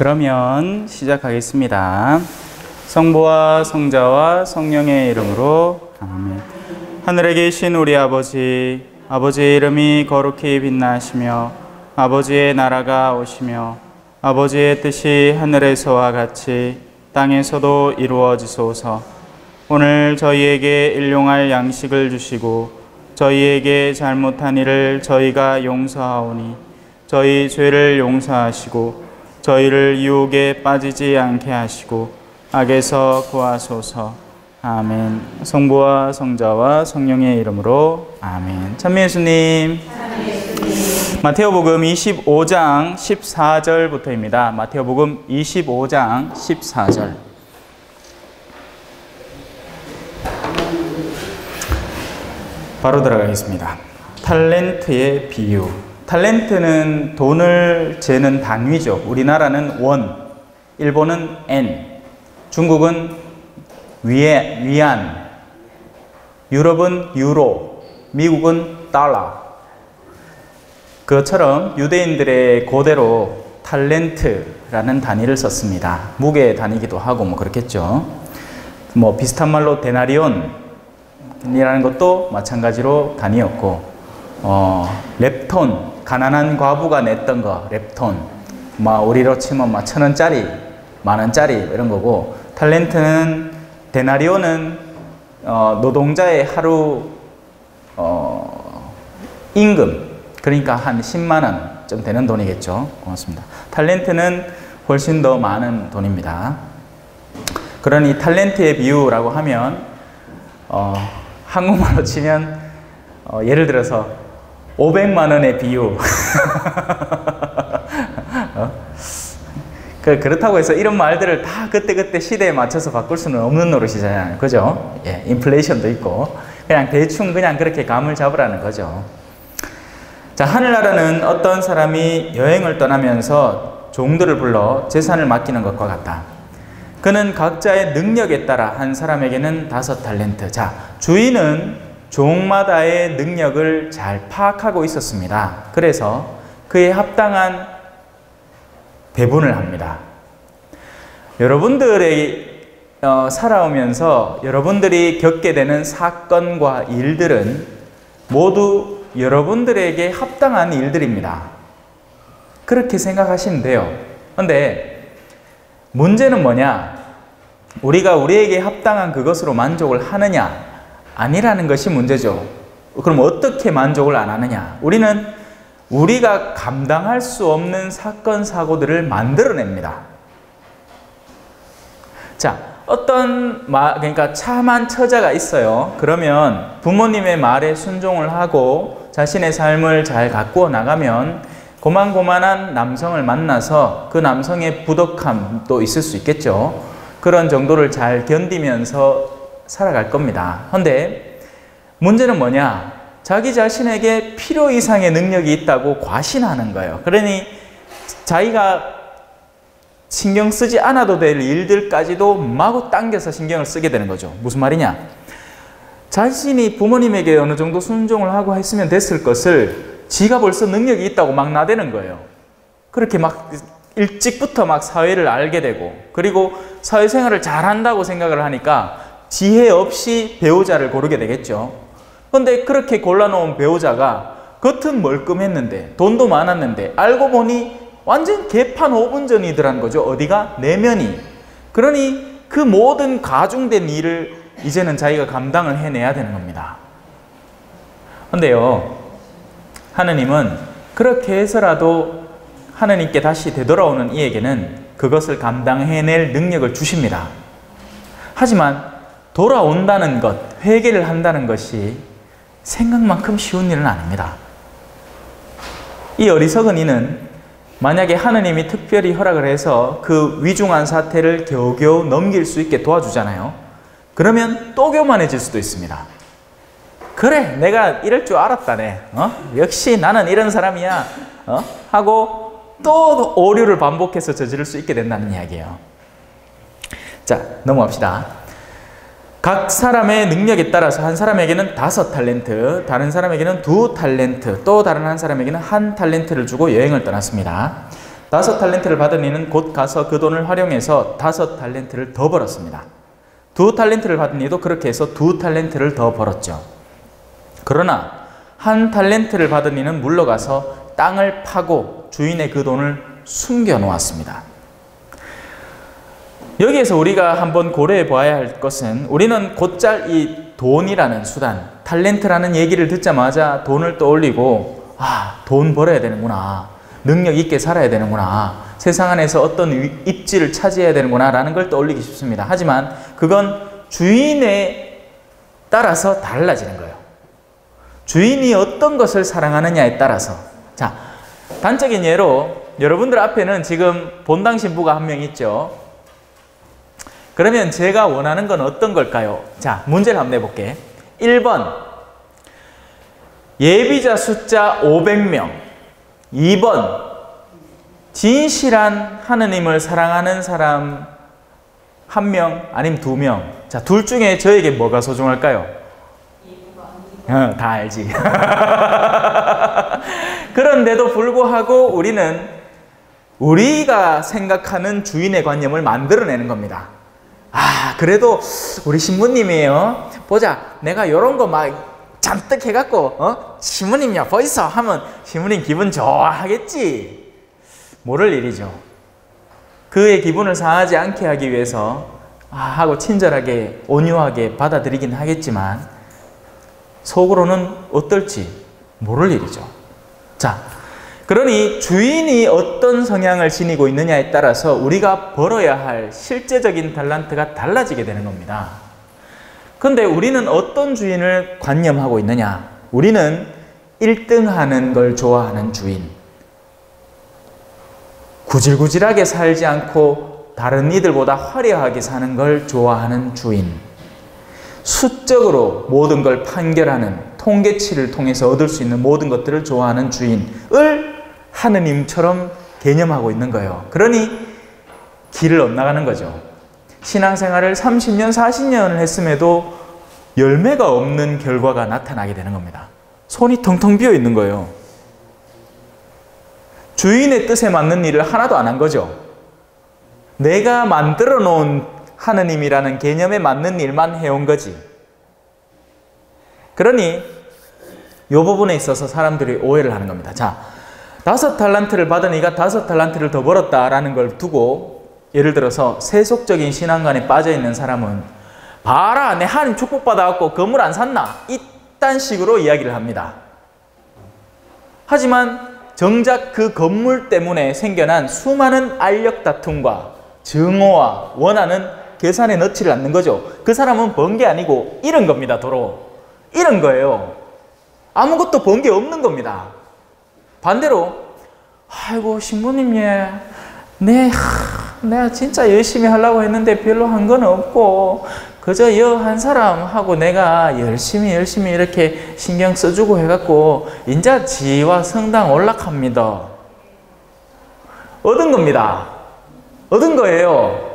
그러면 시작하겠습니다. 성부와 성자와 성령의 이름으로 아멘. 하늘에 계신 우리 아버지, 아버지의 이름이 거룩히 빛나시며 아버지의 나라가 오시며 아버지의 뜻이 하늘에서와 같이 땅에서도 이루어지소서. 오늘 저희에게 일용할 양식을 주시고 저희에게 잘못한 일을 저희가 용서하오니 저희 죄를 용서하시고 저희를 유혹에 빠지지 않게 하시고 악에서 구하소서. 아멘. 성부와 성자와 성령의 이름으로 아멘. 찬미 예수님. 마테오복음 25장 14절부터입니다. 마테오복음 25장 14절. 바로 들어가겠습니다. 탈렌트의 비유. 탈렌트는 돈을 재는 단위죠. 우리나라는 원, 일본은 엔, 중국은 위에, 위안, 유럽은 유로, 미국은 달러. 그것처럼 유대인들의 고대로 탈렌트라는 단위를 썼습니다. 무게 단위기도 하고 뭐 그렇겠죠. 뭐 비슷한 말로 데나리온이라는 것도 마찬가지로 단위였고, 어, 랩톤, 가난한 과부가 냈던 거, 랩톤. 뭐 우리로 치면 막 천 원짜리, 만 원짜리 이런 거고, 탈렌트는 데나리온은 어, 노동자의 하루 어, 임금 그러니까 한 10만 원좀 되는 돈이겠죠. 고맙습니다. 탈렌트는 훨씬 더 많은 돈입니다. 그러니 탈렌트의 비유라고 하면 어, 한국말로 치면 어, 예를 들어서 500만 원의 비유. 어? 그, 그렇다고 해서 이런 말들을 다 그때그때 시대에 맞춰서 바꿀 수는 없는 노릇이잖아요. 그죠? 예, 인플레이션도 있고. 그냥 대충 그냥 그렇게 감을 잡으라는 거죠. 자, 하늘나라는 어떤 사람이 여행을 떠나면서 종들을 불러 재산을 맡기는 것과 같다. 그는 각자의 능력에 따라 한 사람에게는 다섯 탈렌트. 자, 주인은 종마다의 능력을 잘 파악하고 있었습니다. 그래서 그에 합당한 배분을 합니다. 여러분들의 어, 살아오면서 여러분들이 겪게 되는 사건과 일들은 모두 여러분들에게 합당한 일들입니다. 그렇게 생각하시면 돼요. 근데 문제는 뭐냐? 우리가 우리에게 합당한 그것으로 만족을 하느냐? 아니라는 것이 문제죠. 그럼 어떻게 만족을 안 하느냐? 우리는 우리가 감당할 수 없는 사건, 사고들을 만들어냅니다. 자, 어떤 마, 그러니까 참한 처자가 있어요. 그러면 부모님의 말에 순종을 하고 자신의 삶을 잘 가꾸어 나가면 고만고만한 남성을 만나서 그 남성의 부덕함도 있을 수 있겠죠. 그런 정도를 잘 견디면서 살아갈 겁니다. 근데 문제는 뭐냐? 자기 자신에게 필요 이상의 능력이 있다고 과신하는 거예요. 그러니 자기가 신경 쓰지 않아도 될 일들까지도 마구 당겨서 신경을 쓰게 되는 거죠. 무슨 말이냐? 자신이 부모님에게 어느 정도 순종을 하고 했으면 됐을 것을 지가 벌써 능력이 있다고 막 나대는 거예요. 그렇게 막 일찍부터 막 사회를 알게 되고 그리고 사회생활을 잘한다고 생각을 하니까 지혜 없이 배우자를 고르게 되겠죠. 근데 그렇게 골라놓은 배우자가 겉은 멀끔했는데 돈도 많았는데 알고 보니 완전 개판 5분 전이더란 거죠. 어디가? 내면이. 그러니 그 모든 가중된 일을 이제는 자기가 감당을 해내야 되는 겁니다. 근데요, 하느님은 그렇게 해서라도 하느님께 다시 되돌아오는 이에게는 그것을 감당해낼 능력을 주십니다. 하지만 돌아온다는 것, 회개를 한다는 것이 생각만큼 쉬운 일은 아닙니다. 이 어리석은 이는 만약에 하느님이 특별히 허락을 해서 그 위중한 사태를 겨우겨우 넘길 수 있게 도와주잖아요. 그러면 또 교만해질 수도 있습니다. 그래, 내가 이럴 줄 알았다네. 어? 역시 나는 이런 사람이야. 어? 하고 또 오류를 반복해서 저지를 수 있게 된다는 이야기예요. 자, 넘어갑시다. 각 사람의 능력에 따라서 한 사람에게는 다섯 탈렌트, 다른 사람에게는 두 탈렌트, 또 다른 한 사람에게는 한 탈렌트를 주고 여행을 떠났습니다. 다섯 탈렌트를 받은 이는 곧 가서 그 돈을 활용해서 다섯 탈렌트를 더 벌었습니다. 두 탈렌트를 받은 이도 그렇게 해서 두 탈렌트를 더 벌었죠. 그러나 한 탈렌트를 받은 이는 물러가서 땅을 파고 주인의 그 돈을 숨겨 놓았습니다. 여기에서 우리가 한번 고려해 보아야 할 것은 우리는 곧잘 이 돈이라는 수단, 탈렌트라는 얘기를 듣자마자 돈을 떠올리고 아, 돈 벌어야 되는구나. 능력 있게 살아야 되는구나. 세상 안에서 어떤 입지를 차지해야 되는구나 라는 걸 떠올리기 쉽습니다. 하지만 그건 주인에 따라서 달라지는 거예요. 주인이 어떤 것을 사랑하느냐에 따라서. 자, 단적인 예로 여러분들 앞에는 지금 본당 신부가 한 명 있죠. 그러면 제가 원하는 건 어떤 걸까요? 자, 문제를 한번 내볼게. 1번. 예비자 숫자 500명. 2번. 진실한 하느님을 사랑하는 사람 한 명, 아니면 두 명. 자, 둘 중에 저에게 뭐가 소중할까요? 어, 다 알지. 그런데도 불구하고 우리는 우리가 생각하는 주인의 관념을 만들어내는 겁니다. 아, 그래도 우리 신부님이에요. 보자, 내가 이런 거 막 잔뜩 해갖고, 어? 신부님이야, 벌써 하면 신부님 기분 좋아하겠지. 모를 일이죠. 그의 기분을 상하지 않게 하기 위해서, 아, 하고 친절하게, 온유하게 받아들이긴 하겠지만, 속으로는 어떨지 모를 일이죠. 자, 그러니 주인이 어떤 성향을 지니고 있느냐에 따라서 우리가 벌어야 할 실제적인 달란트가 달라지게 되는 겁니다. 근데 우리는 어떤 주인을 관념하고 있느냐? 우리는 1등 하는 걸 좋아하는 주인. 구질구질하게 살지 않고 다른 이들보다 화려하게 사는 걸 좋아하는 주인. 수적으로 모든 걸 판결하는 통계치를 통해서 얻을 수 있는 모든 것들을 좋아하는 주인을 하느님처럼 개념하고 있는 거예요. 그러니 길을 엇나가는 거죠. 신앙생활을 30년, 40년을 했음에도 열매가 없는 결과가 나타나게 되는 겁니다. 손이 텅텅 비어 있는 거예요. 주인의 뜻에 맞는 일을 하나도 안 한 거죠. 내가 만들어 놓은 하느님이라는 개념에 맞는 일만 해온 거지. 그러니 이 부분에 있어서 사람들이 오해를 하는 겁니다. 자, 다섯 탈란트를 받은 이가 다섯 탈란트를 더 벌었다라는 걸 두고 예를 들어서 세속적인 신앙관에 빠져 있는 사람은 봐라 내 하나님 축복 받아갖고 건물 안 샀나 이딴 식으로 이야기를 합니다. 하지만 정작 그 건물 때문에 생겨난 수많은 알력 다툼과 증오와 원하는 계산에 넣지를 않는 거죠. 그 사람은 번 게 아니고 잃은 겁니다, 도로. 잃은 거예요. 아무것도 번 게 없는 겁니다. 반대로 아이고 신부님 예, 내 하, 내가 진짜 열심히 하려고 했는데 별로 한 건 없고 그저 여 한 사람하고 내가 열심히 열심히 이렇게 신경 써주고 해갖고 인자 지와 성당 올락합니다. 얻은 겁니다. 얻은 거예요.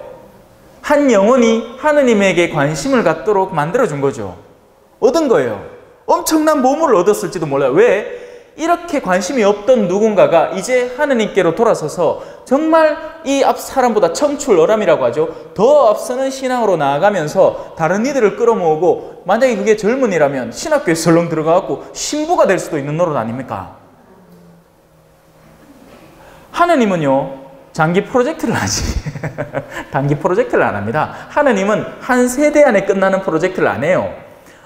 한 영혼이 하느님에게 관심을 갖도록 만들어준 거죠. 얻은 거예요. 엄청난 보물을 얻었을지도 몰라요. 왜? 이렇게 관심이 없던 누군가가 이제 하느님께로 돌아서서 정말 이 앞 사람보다 청출어람이라고 하죠. 더 앞서는 신앙으로 나아가면서 다른 이들을 끌어모으고 만약에 그게 젊은이라면 신학교에 설렁 들어가고 신부가 될 수도 있는 노릇 아닙니까? 하느님은요, 장기 프로젝트를 하지. 단기 프로젝트를 안 합니다. 하느님은 한 세대 안에 끝나는 프로젝트를 안 해요.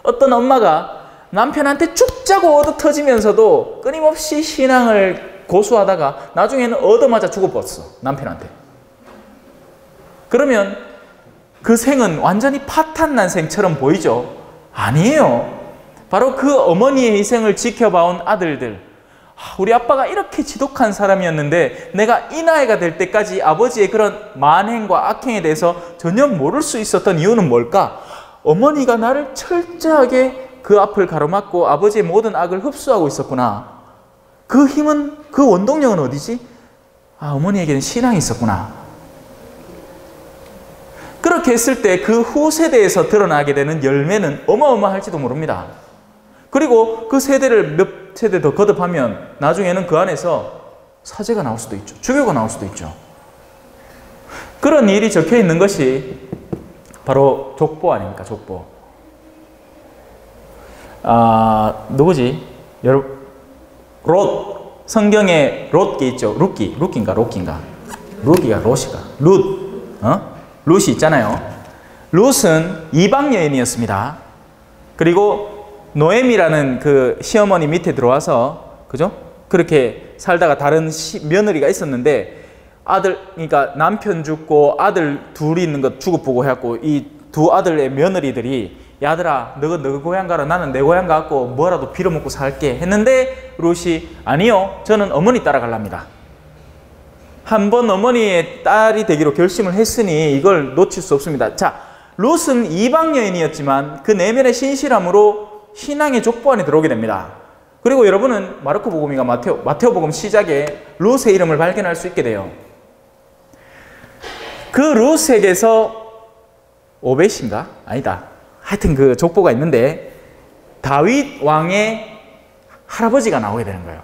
어떤 엄마가 남편한테 죽자고 얻어 터지면서도 끊임없이 신앙을 고수하다가 나중에는 얻어맞아 죽어버렸어. 남편한테. 그러면 그 생은 완전히 파탄난 생처럼 보이죠? 아니에요. 바로 그 어머니의 희생을 지켜봐온 아들들. 아, 우리 아빠가 이렇게 지독한 사람이었는데 내가 이 나이가 될 때까지 아버지의 그런 만행과 악행에 대해서 전혀 모를 수 있었던 이유는 뭘까? 어머니가 나를 철저하게 그 앞을 가로막고 아버지의 모든 악을 흡수하고 있었구나. 그 힘은, 그 원동력은 어디지? 아, 어머니에게는 신앙이 있었구나. 그렇게 했을 때 그 후 세대에서 드러나게 되는 열매는 어마어마할지도 모릅니다. 그리고 그 세대를 몇 세대 더 거듭하면 나중에는 그 안에서 사제가 나올 수도 있죠. 주교가 나올 수도 있죠. 그런 일이 적혀 있는 것이 바로 족보 아닙니까? 족보. 아, 누구지? 여러분, 롯. 성경에 롯기 있죠? 룻기. 룻기인가? 롯기인가? 룻기가 롯이가. 룻. 어? 룻이 있잖아요. 룻은 이방 여인이었습니다. 그리고 노엠이라는 그 시어머니 밑에 들어와서, 그죠? 그렇게 살다가 다른 시, 며느리가 있었는데, 아들, 그러니까 남편 죽고 아들 둘이 있는 것 주고 보고 해갖고 이 두 아들의 며느리들이 야, 아들아, 너가 너 고향 가라. 나는 내 고향 가고 뭐라도 빌어먹고 살게 했는데 롯이 아니요. 저는 어머니 따라갈랍니다. 한 번 어머니의 딸이 되기로 결심을 했으니 이걸 놓칠 수 없습니다. 자, 롯은 이방 여인이었지만 그 내면의 신실함으로 신앙의 족보 안에 들어오게 됩니다. 그리고 여러분은 마르코 복음이가 마테오 마테오 복음 시작에 롯의 이름을 발견할 수 있게 돼요. 그 롯에게서 오벳인가? 아니다. 하여튼 그 족보가 있는데 다윗 왕의 할아버지가 나오게 되는 거예요.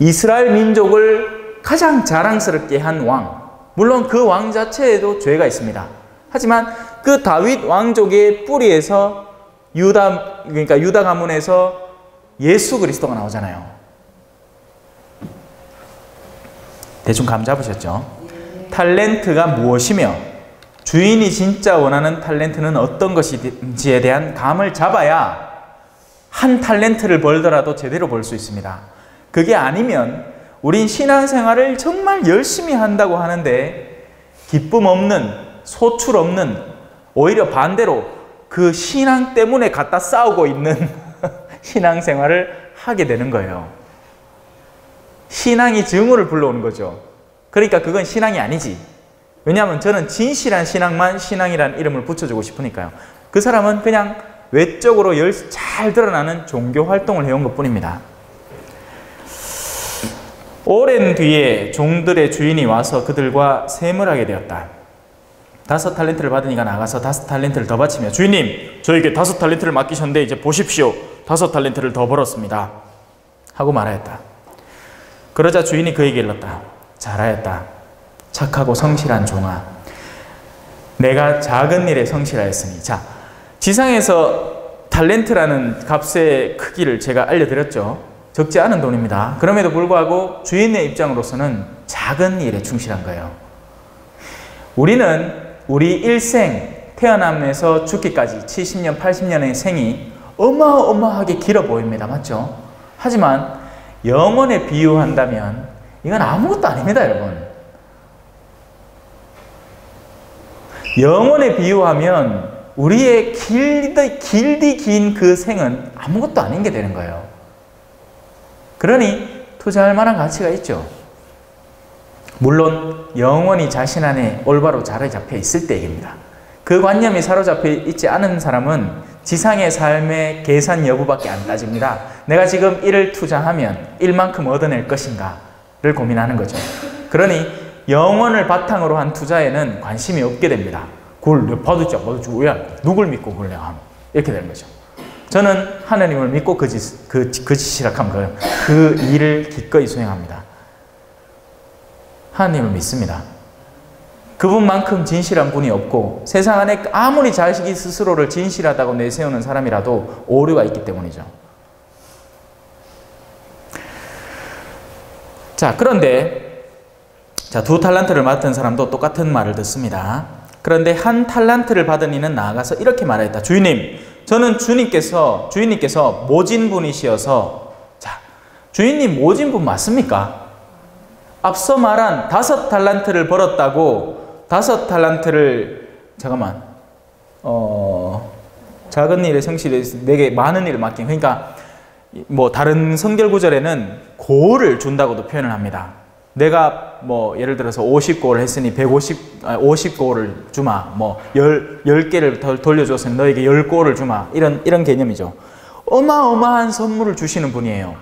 이스라엘 민족을 가장 자랑스럽게 한 왕. 물론 그 왕 자체에도 죄가 있습니다. 하지만 그 다윗 왕족의 뿌리에서 유다 그러니까 유다 가문에서 예수 그리스도가 나오잖아요. 대충 감 잡으셨죠? 탈렌트가 무엇이며 주인이 진짜 원하는 탈렌트는 어떤 것인지에 대한 감을 잡아야 한 탈렌트를 벌더라도 제대로 벌 수 있습니다. 그게 아니면 우린 신앙생활을 정말 열심히 한다고 하는데 기쁨 없는 소출 없는 오히려 반대로 그 신앙 때문에 갖다 싸우고 있는 신앙생활을 하게 되는 거예요. 신앙이 증오를 불러오는 거죠. 그러니까 그건 신앙이 아니지. 왜냐하면 저는 진실한 신앙만 신앙이라는 이름을 붙여주고 싶으니까요. 그 사람은 그냥 외적으로 잘 드러나는 종교 활동을 해온 것 뿐입니다. 오랜 뒤에 종들의 주인이 와서 그들과 셈을 하게 되었다. 다섯 탈렌트를 받으니까 나가서 다섯 탈렌트를 더 바치며 주인님 저에게 다섯 탈렌트를 맡기셨는데 이제 보십시오. 다섯 탈렌트를 더 벌었습니다. 하고 말하였다. 그러자 주인이 그에게 일렀다. 잘하였다. 착하고 성실한 종아. 내가 작은 일에 성실하였으니. 자, 지상에서 탈렌트라는 값의 크기를 제가 알려드렸죠. 적지 않은 돈입니다. 그럼에도 불구하고 주인의 입장으로서는 작은 일에 충실한 거예요. 우리는 우리 일생, 태어남에서 죽기까지 70년, 80년의 생이 어마어마하게 길어 보입니다. 맞죠? 하지만 영원에 비유한다면 이건 아무것도 아닙니다, 여러분. 영원에 비유하면 우리의 길디, 길디 긴 그 생은 아무것도 아닌 게 되는 거예요. 그러니 투자할 만한 가치가 있죠. 물론 영원히 자신 안에 올바로 자리 잡혀 있을 때입니다. 그 관념이 사로잡혀 있지 않은 사람은 지상의 삶의 계산 여부밖에 안 따집니다. 내가 지금 일을 투자하면 일만큼 얻어낼 것인가를 고민하는 거죠. 그러니 영원을 바탕으로 한 투자에는 관심이 없게 됩니다. 그걸 받을지 안 받을지 왜 누굴 믿고 그걸 내가 하노? 이렇게 되는 거죠. 저는 하나님을 믿고 그 짓, 그, 그 짓이라 하면 거예요. 그 일을 기꺼이 수행합니다. 하나님을 믿습니다. 그분만큼 진실한 분이 없고 세상 안에 아무리 자식이 스스로를 진실하다고 내세우는 사람이라도 오류가 있기 때문이죠. 자, 그런데 자, 두 탈란트를 맡은 사람도 똑같은 말을 듣습니다. 그런데 한 탈란트를 받은 이는 나아가서 이렇게 말했다. 주인님, 저는 주님께서 주인님께서 모진 분이시어서 자, 주인님 모진 분 맞습니까? 앞서 말한 다섯 탈란트를 벌었다고 다섯 탈란트를 잠깐만 어 작은 일에 성실해 내게 많은 일을 맡긴 그러니까 뭐 다른 성결 구절에는 고를 준다고도 표현을 합니다. 내가 뭐 예를 들어서 50고를 했으니 150 50고를 주마. 뭐 10, 10개를 돌려줘서 너에게 10고를 주마. 이런 이런 개념이죠. 어마어마한 선물을 주시는 분이에요.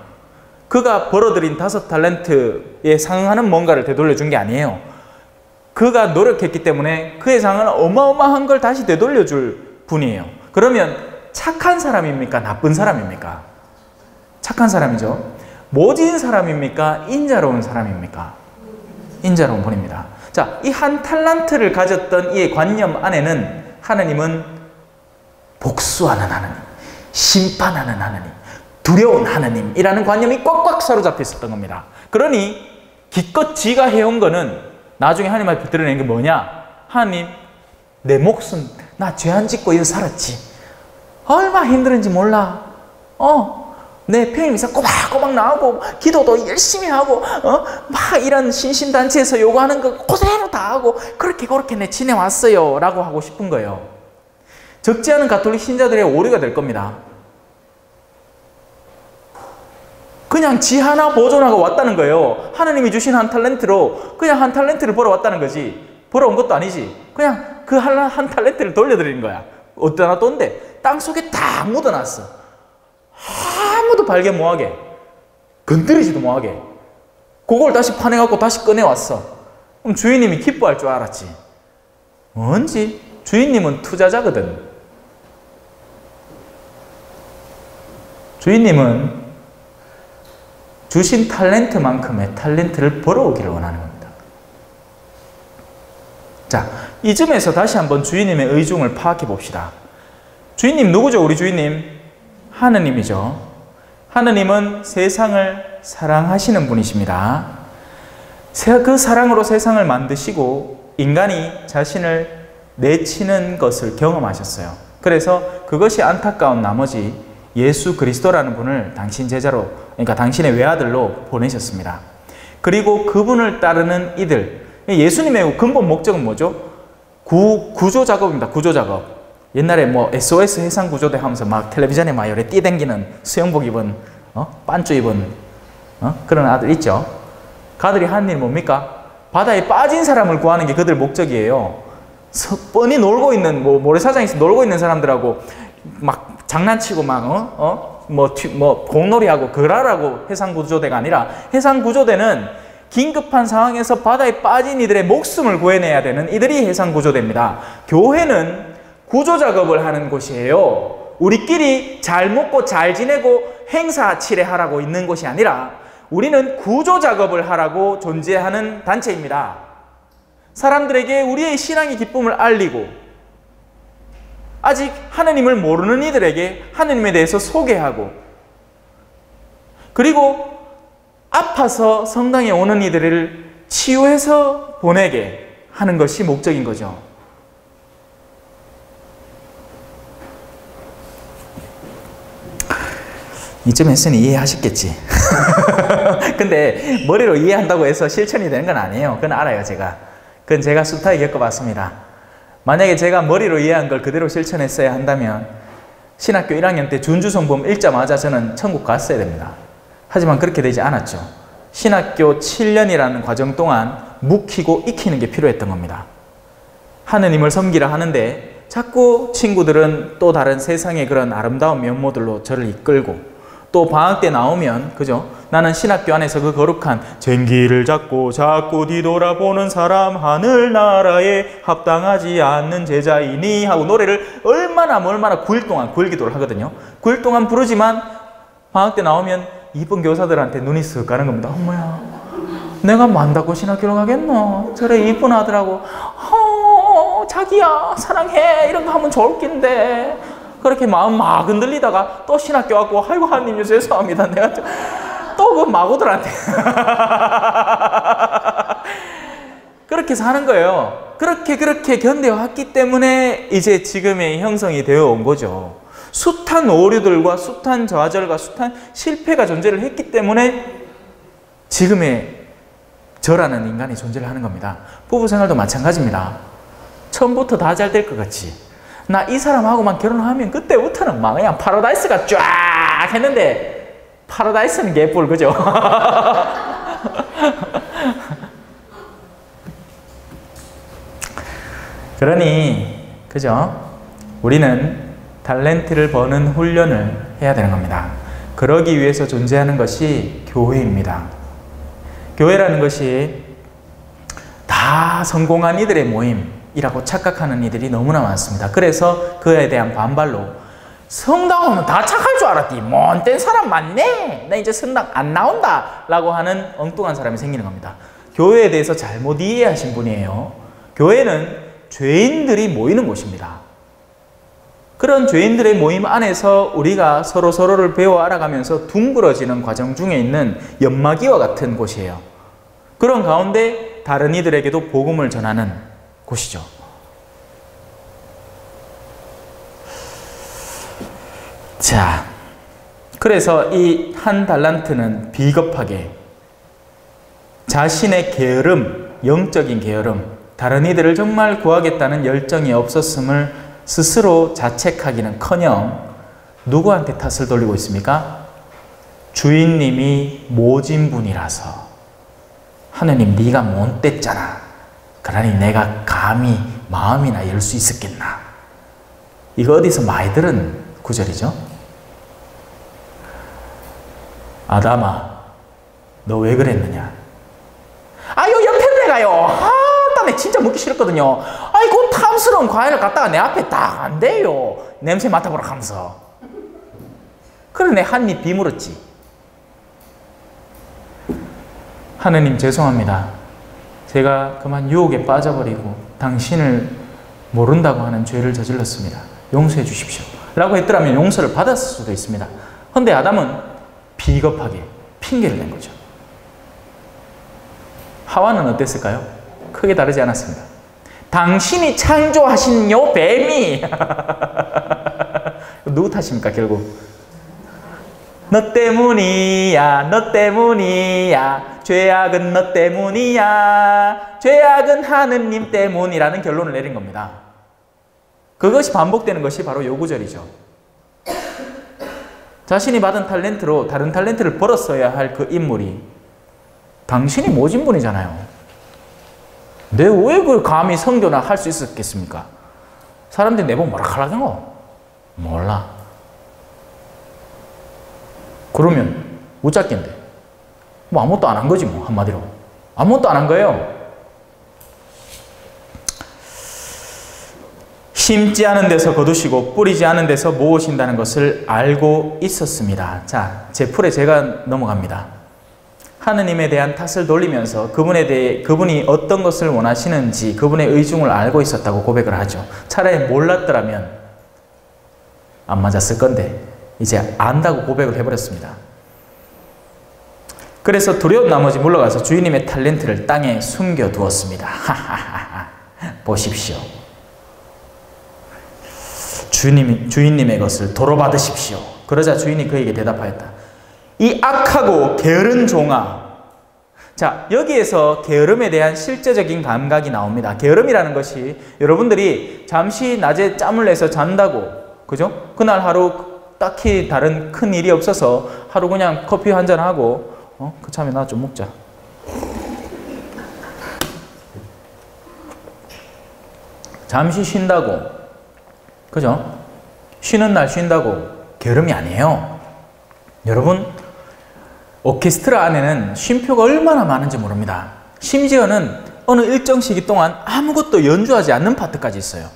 그가 벌어들인 다섯 탈렌트에 상응하는 뭔가를 되돌려 준 게 아니에요. 그가 노력했기 때문에 그의 상은 어마어마한 걸 다시 되돌려 줄 분이에요. 그러면 착한 사람입니까? 나쁜 사람입니까? 착한 사람이죠. 모진 사람입니까? 인자로운 사람입니까? 인자로운 분입니다. 자, 이 한 탈란트를 가졌던 이 관념 안에는 하나님은 복수하는 하나님, 심판하는 하나님, 두려운 하나님이라는 관념이 꽉꽉 사로잡혀 있었던 겁니다. 그러니 기껏 지가 해온 거는 나중에 하나님 앞에 드러낸 게 뭐냐? 하나님, 내 목숨 나 죄 안 짓고 이거 살았지. 얼마나 힘들은지 몰라. 어, 내 페임에서 꼬박꼬박 나오고 기도도 열심히 하고 어? 막 이런 신신단체에서 요구하는 거 그대로 다 하고 그렇게 그렇게 내 지내왔어요 라고 하고 싶은 거예요. 적지 않은 가톨릭 신자들의 오류가 될 겁니다. 그냥 지 하나 보존하고 왔다는 거예요. 하나님이 주신 한 탤런트로 그냥 한 탤런트를 벌어 왔다는 거지. 벌어 온 것도 아니지. 그냥 그 한 탤런트를 돌려드리는 거야. 어디다 놔뒀는데 땅속에 다 묻어놨어 아무도 발견 못하게? 건드리지도 못하게? 그걸 다시 파내갖고 다시 꺼내왔어. 그럼 주인님이 기뻐할 줄 알았지. 뭔지? 주인님은 투자자거든. 주인님은 주신 탤런트만큼의 탤런트를 벌어오기를 원하는 겁니다. 자 이쯤에서 다시 한번 주인님의 의중을 파악해 봅시다. 주인님 누구죠 우리 주인님? 하느님이죠 하느님은 세상을 사랑하시는 분이십니다. 그 사랑으로 세상을 만드시고 인간이 자신을 내치는 것을 경험하셨어요. 그래서 그것이 안타까운 나머지 예수 그리스도라는 분을 당신 제자로, 그러니까 당신의 외아들로 보내셨습니다. 그리고 그분을 따르는 이들, 예수님의 근본 목적은 뭐죠? 구, 구조 작업입니다. 구조 작업. 옛날에 뭐 SOS 해상 구조대 하면서 막 텔레비전에 막 요래 뛰댕기는 수영복 입은 어? 반주 입은 어? 그런 아들 있죠. 가들이 하는 일 뭡니까? 바다에 빠진 사람을 구하는 게 그들 목적이에요. 뻔히 놀고 있는 뭐 모래사장에서 놀고 있는 사람들하고 막 장난치고 막 어? 어? 뭐, 튀, 뭐 공놀이하고 그러라고 해상구조대가 아니라 해상구조대는 긴급한 상황에서 바다에 빠진 이들의 목숨을 구해내야 되는 이들이 해상구조대입니다. 교회는 구조 작업을 하는 곳이에요. 우리끼리 잘 먹고 잘 지내고 행사 치레하라고 있는 곳이 아니라 우리는 구조 작업을 하라고 존재하는 단체입니다. 사람들에게 우리의 신앙의 기쁨을 알리고 아직 하느님을 모르는 이들에게 하느님에 대해서 소개하고 그리고 아파서 성당에 오는 이들을 치유해서 보내게 하는 것이 목적인 거죠. 이쯤 했으니 이해하셨겠지. 근데 머리로 이해한다고 해서 실천이 되는 건 아니에요. 그건 알아요, 제가. 그건 제가 수타에 겪어봤습니다. 만약에 제가 머리로 이해한 걸 그대로 실천했어야 한다면 신학교 1학년 때 준주성범 읽자마자 저는 천국 갔어야 됩니다. 하지만 그렇게 되지 않았죠. 신학교 7년이라는 과정 동안 묵히고 익히는 게 필요했던 겁니다. 하느님을 섬기라 하는데 자꾸 친구들은 또 다른 세상의 그런 아름다운 면모들로 저를 이끌고 또 방학 때 나오면 그죠? 나는 신학교 안에서 그 거룩한 쟁기를 잡고 자꾸 뒤돌아보는 사람 하늘나라에 합당하지 않는 제자이니 하고 노래를 얼마나 얼마나 9일 동안 9일 기도를 하거든요. 9일 동안 부르지만 방학 때 나오면 이쁜 교사들한테 눈이 쓱 가는 겁니다. 어머야 내가 만다고 신학교를 가겠노? 저래 이쁜 아들하고 어, 자기야 사랑해 이런 거 하면 좋을 낀데 그렇게 마음 막 흔들리다가 또 신학교 왔고 아이고 하나님 죄송합니다. 내가 또 그 마구들한테 그렇게 사는 거예요. 그렇게 그렇게 견뎌왔기 때문에 이제 지금의 형성이 되어 온 거죠. 숱한 오류들과 숱한 저하절과 숱한 실패가 존재를 했기 때문에 지금의 저라는 인간이 존재를 하는 겁니다. 부부 생활도 마찬가지입니다. 처음부터 다 잘 될 것 같지. 나 이 사람하고만 결혼하면 그때부터는 막 그냥 파라다이스가 쫙 했는데 파라다이스는 개뿔 그죠? 그러니 그죠? 우리는 탤런트를 버는 훈련을 해야 되는 겁니다. 그러기 위해서 존재하는 것이 교회입니다. 교회라는 것이 다 성공한 이들의 모임, 이라고 착각하는 이들이 너무나 많습니다. 그래서 그에 대한 반발로 성당 오면 다 착할 줄 알았디. 못된 사람 많네. 나 이제 성당 안 나온다. 라고 하는 엉뚱한 사람이 생기는 겁니다. 교회에 대해서 잘못 이해하신 분이에요. 교회는 죄인들이 모이는 곳입니다. 그런 죄인들의 모임 안에서 우리가 서로 서로를 배워 알아가면서 둥그러지는 과정 중에 있는 연마기와 같은 곳이에요. 그런 가운데 다른 이들에게도 복음을 전하는 곳이죠. 자, 그래서 이 한 달란트는 비겁하게 자신의 게으름, 영적인 게으름, 다른 이들을 정말 구하겠다는 열정이 없었음을 스스로 자책하기는 커녕 누구한테 탓을 돌리고 있습니까? 주인님이 모진 분이라서 하느님 네가 못됐잖아. 그러니 내가 감히 마음이나 열 수 있었겠나. 이거 어디서 많이 들은 구절이죠? 아담아, 너 왜 그랬느냐? 아, 요 옆에 내가요. 아, 땀에 진짜 먹기 싫었거든요. 아이, 그 탐스러운 과일을 갖다가 내 앞에 딱 안 돼요. 냄새 맡아보라 하면서. 그래, 내 한 입 비물었지. 하느님, 죄송합니다. 제가 그만 유혹에 빠져버리고 당신을 모른다고 하는 죄를 저질렀습니다. 용서해 주십시오. 라고 했더라면 용서를 받았을 수도 있습니다. 근데 아담은 비겁하게 핑계를 낸 거죠. 하와는 어땠을까요? 크게 다르지 않았습니다. 당신이 창조하신 요 뱀이 누구 탓입니까 결국? 너 때문이야 너 때문이야 죄악은 너 때문이야 죄악은 하느님 때문이라는 결론을 내린 겁니다. 그것이 반복되는 것이 바로 요 구절이죠. 자신이 받은 탤런트로 다른 탤런트를 벌었어야 할 그 인물이 당신이 모진 분이잖아요. 내왜 그 감히 성교나 할 수 있었겠습니까? 사람들이 내보고 뭐라 하라는 거? 몰라. 그러면 우짝긴데 뭐 아무것도 안 한 거지 뭐 한마디로 아무것도 안 한 거예요. 심지 않은 데서 거두시고 뿌리지 않은 데서 모으신다는 것을 알고 있었습니다. 자, 제 풀에 제가 넘어갑니다. 하느님에 대한 탓을 돌리면서 그분에 대해 그분이 어떤 것을 원하시는지 그분의 의중을 알고 있었다고 고백을 하죠. 차라리 몰랐더라면 안 맞았을 건데 이제 안다고 고백을 해버렸습니다. 그래서 두려운 나머지 물러가서 주인님의 탤런트를 땅에 숨겨두었습니다. 보십시오. 주님, 주인님의 것을 도로 받으십시오. 그러자 주인이 그에게 대답하였다. 이 악하고 게으른 종아. 자, 여기에서 게으름에 대한 실제적인 감각이 나옵니다. 게으름이라는 것이 여러분들이 잠시 낮에 짬을 내서 잔다고, 그죠? 그날 하루 딱히 다른 큰 일이 없어서 하루 그냥 커피 한 잔 하고, 어, 그 참에 나 좀 먹자. 잠시 쉰다고, 그죠? 쉬는 날 쉰다고 게으름이 아니에요. 여러분, 오케스트라 안에는 쉼표가 얼마나 많은지 모릅니다. 심지어는 어느 일정 시기 동안 아무것도 연주하지 않는 파트까지 있어요.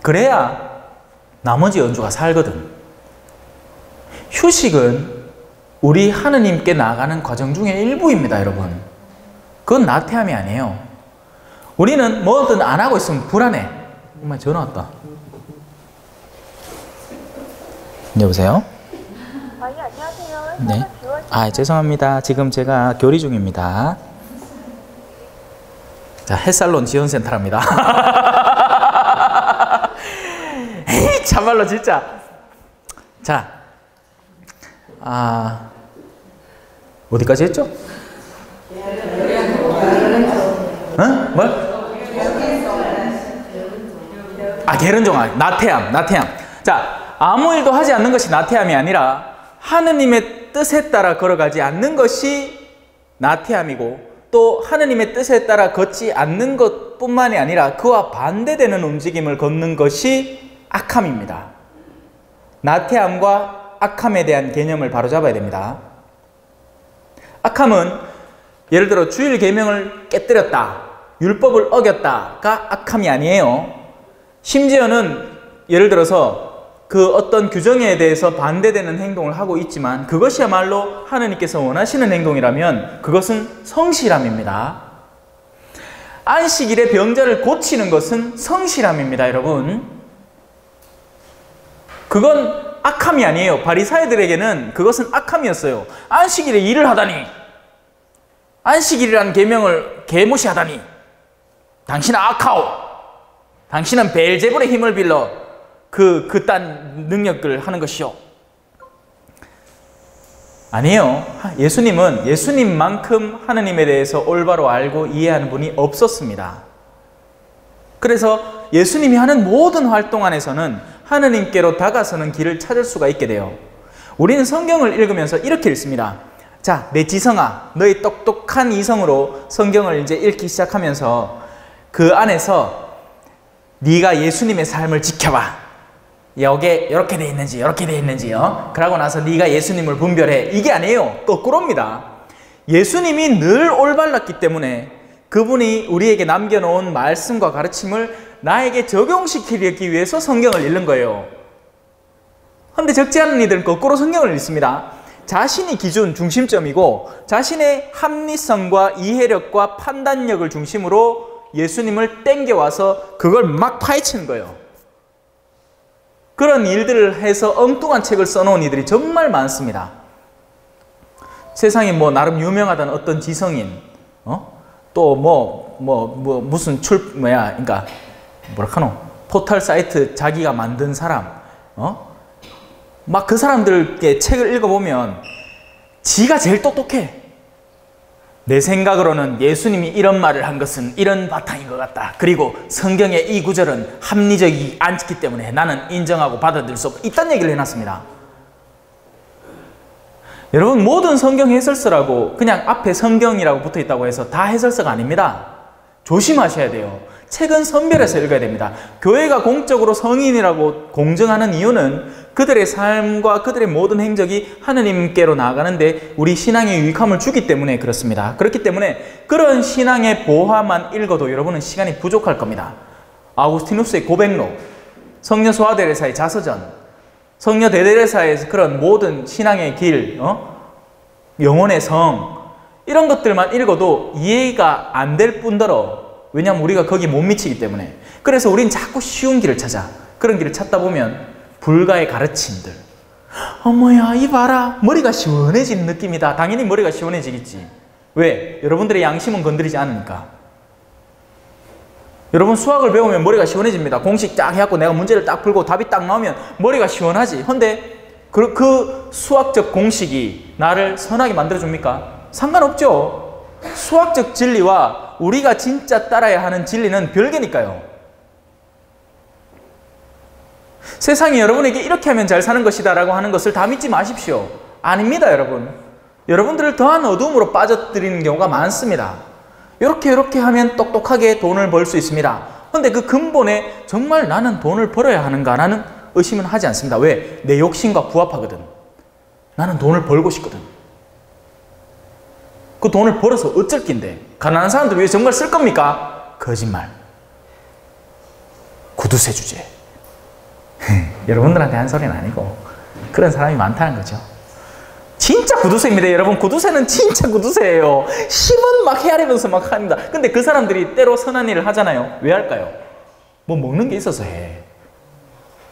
그래야 나머지 연주가 살거든. 휴식은 우리 하느님께 나아가는 과정 중의 일부입니다, 여러분. 그건 나태함이 아니에요. 우리는 뭐든 안 하고 있으면 불안해. 엄마 전화 왔다. 여보세요? 아, 예, 안녕하세요. 네. 아, 죄송합니다. 지금 제가 교리 중입니다. 자, 햇살론 지원센터랍니다. 에이, 참말로 진짜. 자, 아, 어디까지 했죠? 어? 뭘? 아, 게른종아, 나태함, 나태함. 자, 아무 일도 하지 않는 것이 나태함이 아니라 하느님의 뜻에 따라 걸어가지 않는 것이 나태함이고 또 하느님의 뜻에 따라 걷지 않는 것뿐만이 아니라 그와 반대되는 움직임을 걷는 것이 악함입니다. 나태함과 악함에 대한 개념을 바로잡아야 됩니다. 악함은 예를 들어 주일 계명을 깨뜨렸다, 율법을 어겼다가 악함이 아니에요. 심지어는 예를 들어서 그 어떤 규정에 대해서 반대되는 행동을 하고 있지만 그것이야말로 하느님께서 원하시는 행동이라면 그것은 성실함입니다. 안식일에 병자를 고치는 것은 성실함입니다, 여러분. 그건 악함이 아니에요. 바리사이들에게는 그것은 악함이었어요. 안식일에 일을 하다니. 안식일이라는 계명을 개무시하다니. 당신은 악하오. 당신은 벨제불의 힘을 빌러 그 그딴 능력을 하는 것이요. 아니에요. 예수님은 예수님만큼 하느님에 대해서 올바로 알고 이해하는 분이 없었습니다. 그래서 예수님이 하는 모든 활동 안에서는 하느님께로 다가서는 길을 찾을 수가 있게 돼요. 우리는 성경을 읽으면서 이렇게 읽습니다. 자, 내 지성아, 너희 똑똑한 이성으로 성경을 이제 읽기 시작하면서 그 안에서 네가 예수님의 삶을 지켜봐. 여기에 이렇게 돼 있는지 이렇게 돼 있는지요. 그러고 나서 네가 예수님을 분별해. 이게 아니에요. 거꾸로입니다. 예수님이 늘 올바랐기 때문에 그분이 우리에게 남겨놓은 말씀과 가르침을 나에게 적용시키기 위해서 성경을 읽는 거예요. 그런데 적지 않은 이들은 거꾸로 성경을 읽습니다. 자신이 기준 중심점이고 자신의 합리성과 이해력과 판단력을 중심으로 예수님을 땡겨와서 그걸 막 파헤치는 거예요. 그런 일들을 해서 엉뚱한 책을 써놓은 이들이 정말 많습니다. 세상에 뭐 나름 유명하다는 어떤 지성인, 어? 또뭐 뭐, 뭐 무슨 출 뭐야, 그러니까 뭐라카노 포털 사이트 자기가 만든 사람 어? 막 그 사람들께 책을 읽어보면 지가 제일 똑똑해 내 생각으로는 예수님이 이런 말을 한 것은 이런 바탕인 것 같다. 그리고 성경의 이 구절은 합리적이 않기 때문에 나는 인정하고 받아들일 수 없다. 이딴 얘기를 해놨습니다. 여러분 모든 성경 해설서라고 그냥 앞에 성경이라고 붙어 있다고 해서 다 해설서가 아닙니다. 조심하셔야 돼요. 책은 선별해서 읽어야 됩니다. 교회가 공적으로 성인이라고 공정하는 이유는 그들의 삶과 그들의 모든 행적이 하느님께로 나아가는데 우리 신앙에 유익함을 주기 때문에 그렇습니다. 그렇기 때문에 그런 신앙의 보화만 읽어도 여러분은 시간이 부족할 겁니다. 아우스티누스의 고백록, 성녀 소아데레사의 자서전, 성녀 데데레사의 그런 모든 신앙의 길, 어? 영혼의 성, 이런 것들만 읽어도 이해가 안 될 뿐더러 왜냐하면 우리가 거기 못 미치기 때문에. 그래서 우린 자꾸 쉬운 길을 찾아. 그런 길을 찾다 보면 불가의 가르침들. 어머야, 이 봐라. 머리가 시원해지는 느낌이다. 당연히 머리가 시원해지겠지. 왜? 여러분들의 양심은 건드리지 않으니까. 여러분 수학을 배우면 머리가 시원해집니다. 공식 딱 해갖고 내가 문제를 딱 풀고 답이 딱 나오면 머리가 시원하지. 근데 그, 그 수학적 공식이 나를 선하게 만들어줍니까? 상관없죠. 수학적 진리와 우리가 진짜 따라야 하는 진리는 별개니까요. 세상이 여러분에게 이렇게 하면 잘 사는 것이다 라고 하는 것을 다 믿지 마십시오. 아닙니다, 여러분. 여러분들을 더한 어둠으로 빠져들이는 경우가 많습니다. 이렇게 이렇게 하면 똑똑하게 돈을 벌 수 있습니다. 근데 그 근본에 정말 나는 돈을 벌어야 하는가라는 의심은 하지 않습니다. 왜? 내 욕심과 부합하거든. 나는 돈을 벌고 싶거든. 그 돈을 벌어서 어쩔 낀데 가난한 사람들 위해 정말 쓸 겁니까? 거짓말. 구두쇠 주제. 여러분들한테 한 소리는 아니고 그런 사람이 많다는 거죠. 진짜 구두쇠입니다. 여러분 구두쇠는 진짜 구두쇠예요. 힘은 막 헤아리면서 막 합니다. 근데 그 사람들이 때로 선한 일을 하잖아요. 왜 할까요? 뭐 먹는 게 있어서 해.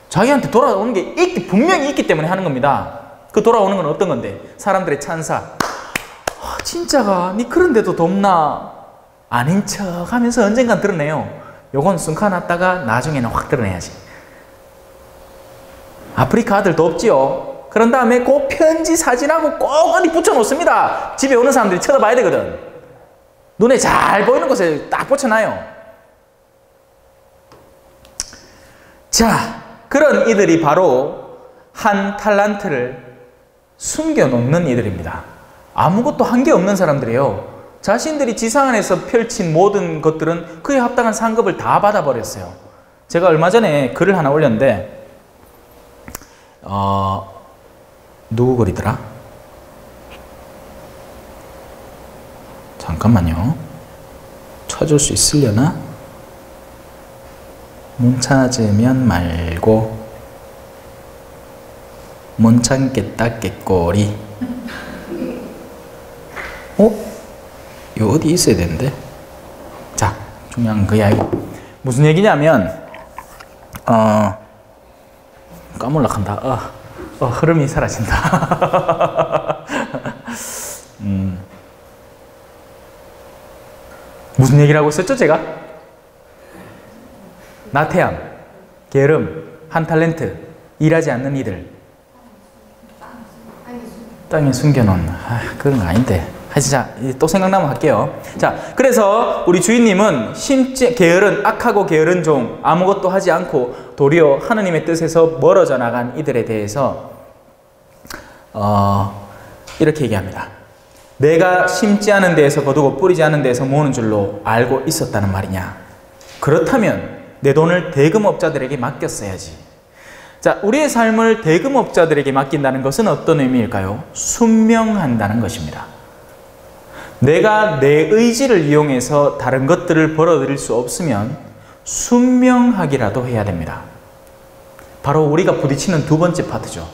자기한테 돌아오는 게 있기, 분명히 있기 때문에 하는 겁니다. 그 돌아오는 건 어떤 건데? 사람들의 찬사, 진짜가 니 그런데도 돕나 아닌 척 하면서 언젠간 드러내요. 요건 숨가놨다가 나중에는 확 드러내야지. 아프리카 아들도 없지요. 그런 다음에 그 편지 사진하고 꼭 어디 붙여놓습니다. 집에 오는 사람들이 쳐다봐야 되거든. 눈에 잘 보이는 곳에 딱 붙여놔요. 자, 그런 이들이 바로 한 탈란트를 숨겨놓는 이들입니다. 아무것도 한 게 없는 사람들이에요. 자신들이 지상 안에서 펼친 모든 것들은 그에 합당한 상급을 다 받아버렸어요. 제가 얼마 전에 글을 하나 올렸는데, 어, 누구 글이더라? 잠깐만요. 찾을 수 있으려나? 못 찾으면 말고, 못 참겠다 깨꼬리. 어? 이거 어디 있어야 되는데? 자, 중요한 그게 아니고 무슨 얘기냐면 어 까물락한다. 어, 어 흐름이 사라진다. 음. 무슨 얘기를 하고 있었죠, 제가? 나태함, 게으름, 한 탤런트, 일하지 않는 이들. 땅에 숨겨놓은, 아, 그런 거 아닌데. 하여튼 자, 또 생각나면 할게요. 자, 그래서 우리 주인님은 심지, 게으른, 악하고 게으른 종, 아무것도 하지 않고 도리어 하느님의 뜻에서 멀어져 나간 이들에 대해서, 어, 이렇게 얘기합니다. 내가 심지 않은 데에서 거두고 뿌리지 않은 데에서 모으는 줄로 알고 있었다는 말이냐? 그렇다면 내 돈을 대금업자들에게 맡겼어야지. 자, 우리의 삶을 대금업자들에게 맡긴다는 것은 어떤 의미일까요? 순명한다는 것입니다. 내가 내 의지를 이용해서 다른 것들을 벌어들일 수 없으면 순명하기라도 해야 됩니다. 바로 우리가 부딪히는 두 번째 파트죠.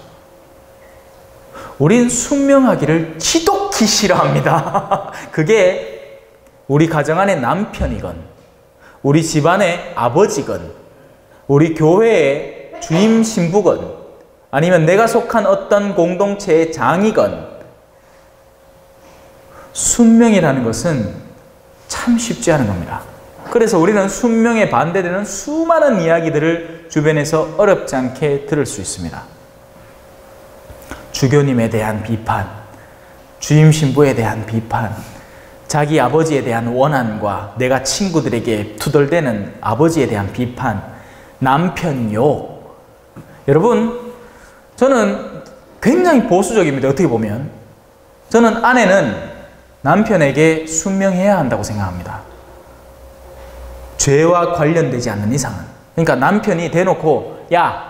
우린 순명하기를 지독히 싫어합니다. 그게 우리 가정 안의 남편이건, 우리 집안의 아버지건, 우리 교회의 주임 신부건, 아니면 내가 속한 어떤 공동체의 장이건, 순명이라는 것은 참 쉽지 않은 겁니다. 그래서 우리는 순명에 반대되는 수많은 이야기들을 주변에서 어렵지 않게 들을 수 있습니다. 주교님에 대한 비판, 주임 신부에 대한 비판, 자기 아버지에 대한 원한과 내가 친구들에게 투덜대는 아버지에 대한 비판, 남편 욕. 여러분, 저는 굉장히 보수적입니다. 어떻게 보면. 저는 아내는 남편에게 순명해야 한다고 생각합니다. 죄와 관련되지 않는 이상은. 그러니까 남편이 대놓고, 야,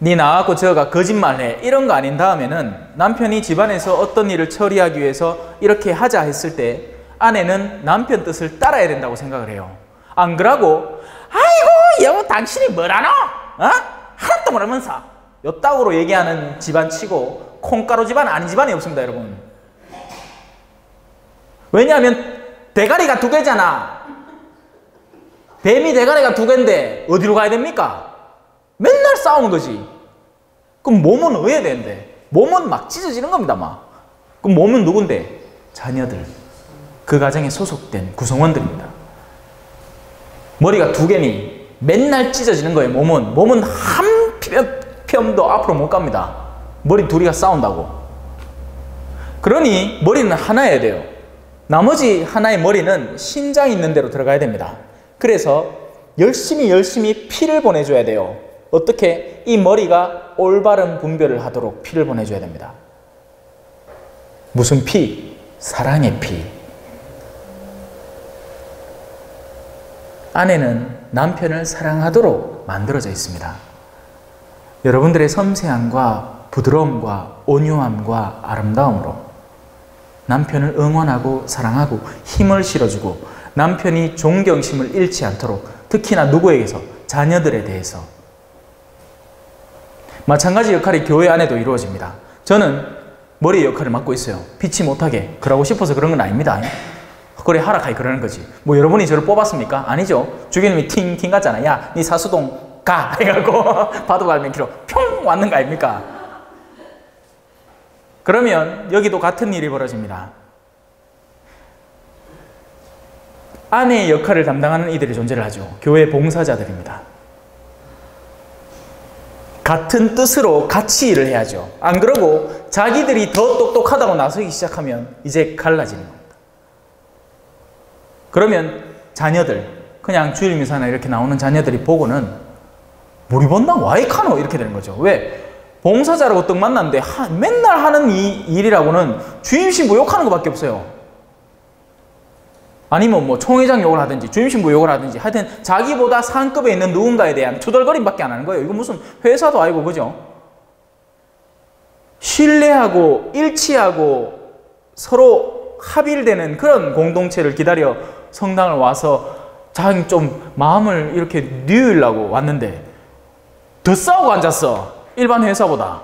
네 나하고 저가 거짓말해 이런 거 아닌 다음에는 남편이 집안에서 어떤 일을 처리하기 위해서 이렇게 하자 했을 때 아내는 남편 뜻을 따라야 된다고 생각을 해요. 안 그러고 아이고 여보 당신이 뭐라노? 어? 하나도 모르면서 요 따구로 얘기하는 집안 치고 콩가루 집안 아닌 집안이 없습니다 여러분. 왜냐하면 대가리가 두 개잖아. 뱀이 대가리가 두 개인데 어디로 가야 됩니까? 맨날 싸우는 거지. 그럼 몸은 어야 되는데 몸은 막 찢어지는 겁니다, 막. 그럼 몸은 누군데? 자녀들. 그 가정에 소속된 구성원들입니다. 머리가 두 개니 맨날 찢어지는 거예요, 몸은. 몸은 한 뼘도 앞으로 못 갑니다. 머리 둘이가 싸운다고. 그러니 머리는 하나여야 돼요. 나머지 하나의 머리는 심장이 있는 대로 들어가야 됩니다. 그래서 열심히 열심히 피를 보내줘야 돼요. 어떻게 이 머리가 올바른 분별을 하도록 피를 보내줘야 됩니다. 무슨 피? 사랑의 피. 아내는 남편을 사랑하도록 만들어져 있습니다. 여러분들의 섬세함과 부드러움과 온유함과 아름다움으로 남편을 응원하고 사랑하고 힘을 실어주고 남편이 존경심을 잃지 않도록 특히나 누구에게서 자녀들에 대해서 마찬가지 역할이 교회 안에도 이루어집니다. 저는 머리의 역할을 맡고 있어요. 피치 못하게 그러고 싶어서 그런 건 아닙니다. 그래 하락하이 그러는 거지. 뭐 여러분이 저를 뽑았습니까? 아니죠. 주교님이 팅팅 갔잖아. 야, 네 사수동 가 해갖고 바둑갈매기로 평 왔는 거 아닙니까? 그러면 여기도 같은 일이 벌어집니다. 아내의 역할을 담당하는 이들이 존재를 하죠. 교회 봉사자들입니다. 같은 뜻으로 같이 일을 해야죠. 안 그러고 자기들이 더 똑똑하다고 나서기 시작하면 이제 갈라지는 겁니다. 그러면 자녀들, 그냥 주일 미사나 이렇게 나오는 자녀들이 보고는 모리본나 와이카노 이렇게 되는 거죠. 왜? 봉사자라고 떡 만났는데 하, 맨날 하는 이 일이라고는 주임 신부 욕하는 것밖에 없어요. 아니면 뭐 총회장 욕을 하든지 주임신부 욕을 하든지 하여튼 자기보다 상급에 있는 누군가에 대한 투덜거림밖에 안 하는 거예요. 이거 무슨 회사도 아니고 그죠? 신뢰하고 일치하고 서로 합일되는 그런 공동체를 기다려 성당을 와서 자기 좀 마음을 이렇게 뉘으려고 왔는데 더 싸우고 앉았어. 일반 회사보다.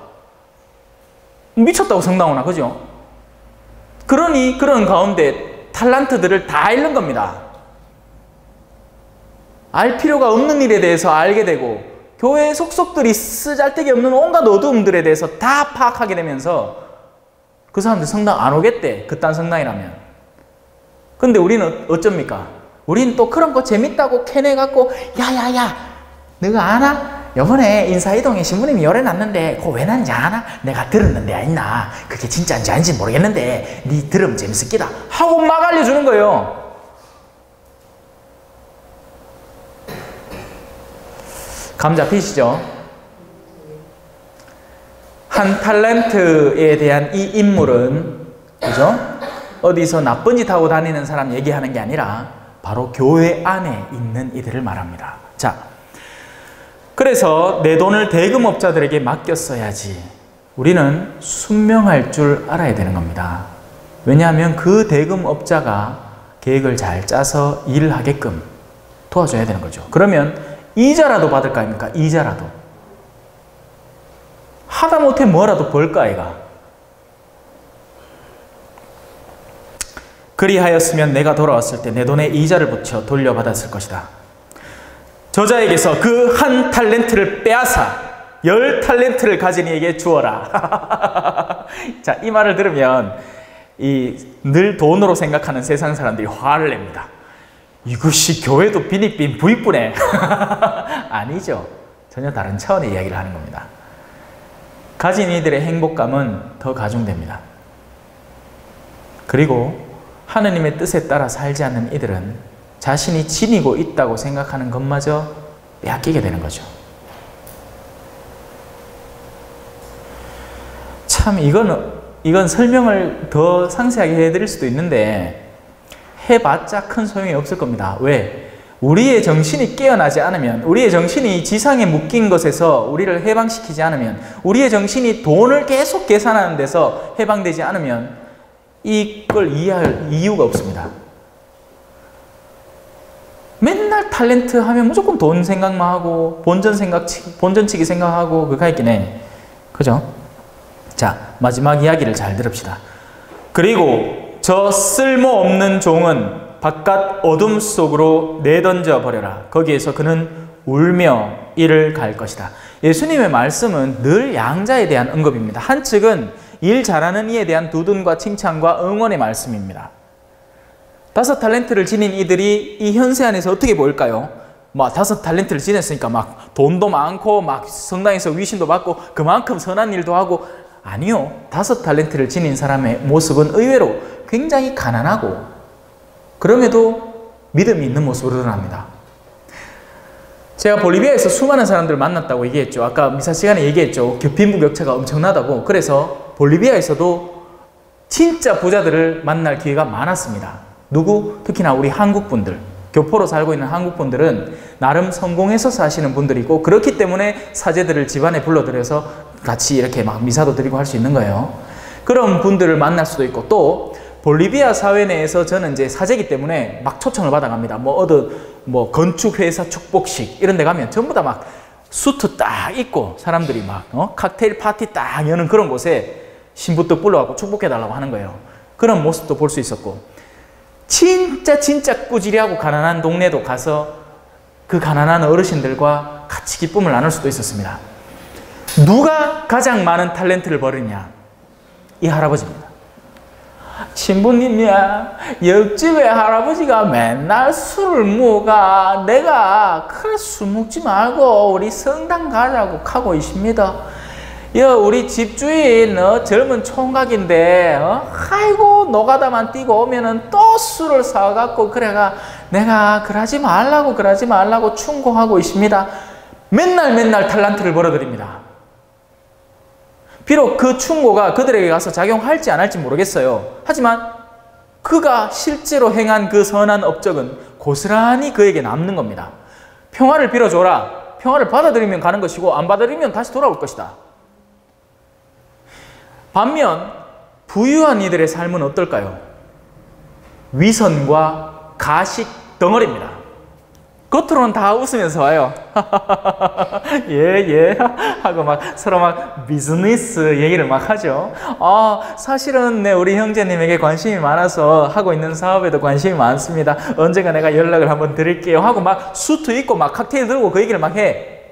미쳤다고 성당오나 그죠? 그러니 그런 가운데 탈란트들을 다 잃는 겁니다. 알 필요가 없는 일에 대해서 알게 되고 교회 속속들이 쓰잘데기 없는 온갖 어두움들에 대해서 다 파악하게 되면서 그 사람들 성당 안 오겠대. 그딴 성당이라면. 근데 우리는 어쩝니까? 우린 또 그런 거 재밌다고 캐내갖고 야야야 너가 아나? 요번에 인사이동에 신부님이 열어놨는데 그거 왜 난지 아나? 내가 들었는데 아니나 그게 진짜인지 아닌지 모르겠는데 네 들으면 재밌겠다 하고 막 알려주는 거예요 감 잡히시죠? 한 탤런트에 대한 이 인물은 그죠? 어디서 나쁜 짓 하고 다니는 사람 얘기하는 게 아니라 바로 교회 안에 있는 이들을 말합니다. 자, 그래서 내 돈을 대금업자들에게 맡겼어야지. 우리는 순명할 줄 알아야 되는 겁니다. 왜냐하면 그 대금업자가 계획을 잘 짜서 일을 하게끔 도와줘야 되는 거죠. 그러면 이자라도 받을 거 아닙니까? 이자라도. 하다못해 뭐라도 벌까 아이가. 그리하였으면 내가 돌아왔을 때 내 돈에 이자를 붙여 돌려받았을 것이다. 저자에게서 그 한 탈렌트를 빼앗아 열 탈렌트를 가진 이에게 주어라. 자, 이 말을 들으면 이 늘 돈으로 생각하는 세상 사람들이 화를 냅니다. 이것이 교회도 비닉빈 부익부네. 아니죠. 전혀 다른 차원의 이야기를 하는 겁니다. 가진 이들의 행복감은 더 가중됩니다. 그리고 하느님의 뜻에 따라 살지 않는 이들은 자신이 지니고 있다고 생각하는 것마저 빼앗기게 되는 거죠. 참 이건 이건 설명을 더 상세하게 해드릴 수도 있는데 해봤자 큰 소용이 없을 겁니다. 왜? 우리의 정신이 깨어나지 않으면, 우리의 정신이 지상에 묶인 것에서 우리를 해방시키지 않으면, 우리의 정신이 돈을 계속 계산하는 데서 해방되지 않으면 이걸 이해할 이유가 없습니다. 맨날 탤런트 하면 무조건 돈 생각만 하고 본전 생각 본전치기 생각하고 그가 있긴 해. 그죠? 자, 마지막 이야기를 잘 들읍시다. 그리고 저 쓸모없는 종은 바깥 어둠 속으로 내던져 버려라. 거기에서 그는 울며 이를 갈 것이다. 예수님의 말씀은 늘 양자에 대한 언급입니다. 한 측은 일 잘하는 이에 대한 두둔과 칭찬과 응원의 말씀입니다. 다섯 탈렌트를 지닌 이들이 이 현세 안에서 어떻게 보일까요? 막 다섯 탈렌트를 지냈으니까 막 돈도 많고 막 성당에서 위신도 받고 그만큼 선한 일도 하고 아니요. 다섯 탈렌트를 지닌 사람의 모습은 의외로 굉장히 가난하고 그럼에도 믿음이 있는 모습으로 드러납니다. 제가 볼리비아에서 수많은 사람들을 만났다고 얘기했죠. 아까 미사 시간에 얘기했죠. 빈부격차가 엄청나다고. 그래서 볼리비아에서도 진짜 부자들을 만날 기회가 많았습니다. 누구? 특히나 우리 한국 분들. 교포로 살고 있는 한국 분들은 나름 성공해서 사시는 분들이고 그렇기 때문에 사제들을 집안에 불러들여서 같이 이렇게 막 미사도 드리고 할 수 있는 거예요. 그런 분들을 만날 수도 있고 또 볼리비아 사회 내에서 저는 이제 사제기 때문에 막 초청을 받아갑니다. 뭐 어느 뭐 건축회사 축복식 이런 데 가면 전부 다 막 수트 딱 입고 사람들이 막 어? 칵테일 파티 딱 여는 그런 곳에 신부도 불러갖고 축복해달라고 하는 거예요. 그런 모습도 볼 수 있었고 진짜 진짜 꾸지리하고 가난한 동네도 가서 그 가난한 어르신들과 같이 기쁨을 나눌 수도 있었습니다. 누가 가장 많은 탤런트를 버느냐? 이 할아버지입니다. 신부님이야 옆집에 할아버지가 맨날 술을 먹어 내가 그래 술 먹지 말고 우리 성당 가자고 하고 있습니다 여 우리 집주인 어, 젊은 총각인데 어? 아이고 노가다만 뛰고 오면은 또 술을 사갖고 그래가 내가 그러지 말라고 그러지 말라고 충고하고 있습니다 맨날 맨날 탈란트를 벌어드립니다 비록 그 충고가 그들에게 가서 작용할지 안 할지 모르겠어요. 하지만 그가 실제로 행한 그 선한 업적은 고스란히 그에게 남는 겁니다. 평화를 빌어줘라. 평화를 받아들이면 가는 것이고 안 받아들이면 다시 돌아올 것이다. 반면 부유한 이들의 삶은 어떨까요? 위선과 가식 덩어리입니다. 겉으로는 다 웃으면서 와요. 예, 예. 하고 막 서로 막 비즈니스 얘기를 막 하죠. 아, 사실은 네, 우리 형제님에게 관심이 많아서 하고 있는 사업에도 관심이 많습니다. 언젠가 내가 연락을 한번 드릴게요. 하고 막 수트 입고 막 칵테일 들고 그 얘기를 막 해.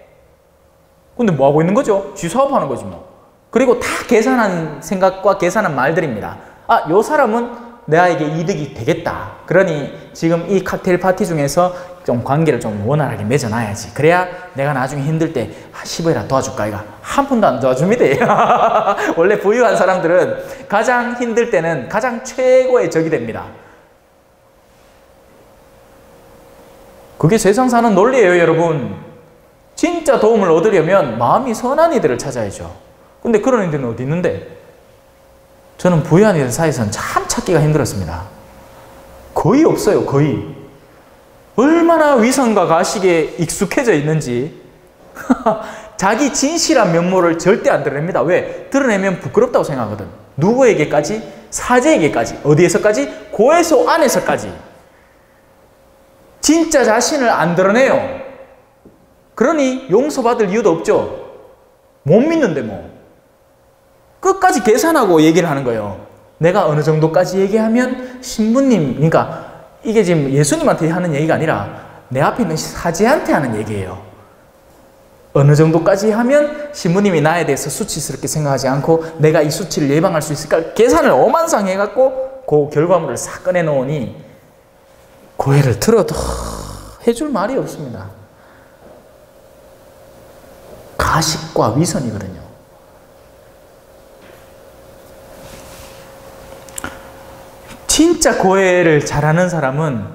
근데 뭐 하고 있는 거죠? 쥐 사업하는 거지 뭐. 그리고 다 계산한 생각과 계산한 말들입니다. 아, 요 사람은 내가에게 이득이 되겠다. 그러니 지금 이 칵테일 파티 중에서 좀 관계를 좀 원활하게 맺어놔야지. 그래야 내가 나중에 힘들 때 10원이라 도와줄까? 이가 한 푼도 안 도와줍니다. 원래 부유한 사람들은 가장 힘들 때는 가장 최고의 적이 됩니다. 그게 세상 사는 논리예요, 여러분. 진짜 도움을 얻으려면 마음이 선한 이들을 찾아야죠. 근데 그런 이들은 어디 있는데? 저는 부유한 사이에서는 참 찾기가 힘들었습니다. 거의 없어요, 거의. 얼마나 위선과 가식에 익숙해져 있는지 자기 진실한 면모를 절대 안 드러냅니다. 왜? 드러내면 부끄럽다고 생각하거든. 누구에게까지? 사제에게까지. 어디에서까지? 고해소 안에서까지. 진짜 자신을 안 드러내요. 그러니 용서받을 이유도 없죠. 못 믿는데 뭐. 끝까지 계산하고 얘기를 하는 거예요. 내가 어느 정도까지 얘기하면 신부님, 그러니까 이게 지금 예수님한테 하는 얘기가 아니라 내 앞에 있는 사제한테 하는 얘기예요. 어느 정도까지 하면 신부님이 나에 대해서 수치스럽게 생각하지 않고 내가 이 수치를 예방할 수 있을까 계산을 어만상 해갖고 그 결과물을 싹 꺼내 놓으니 고해를 들어도 해줄 말이 없습니다. 가식과 위선이거든요. 진짜 고해를 잘하는 사람은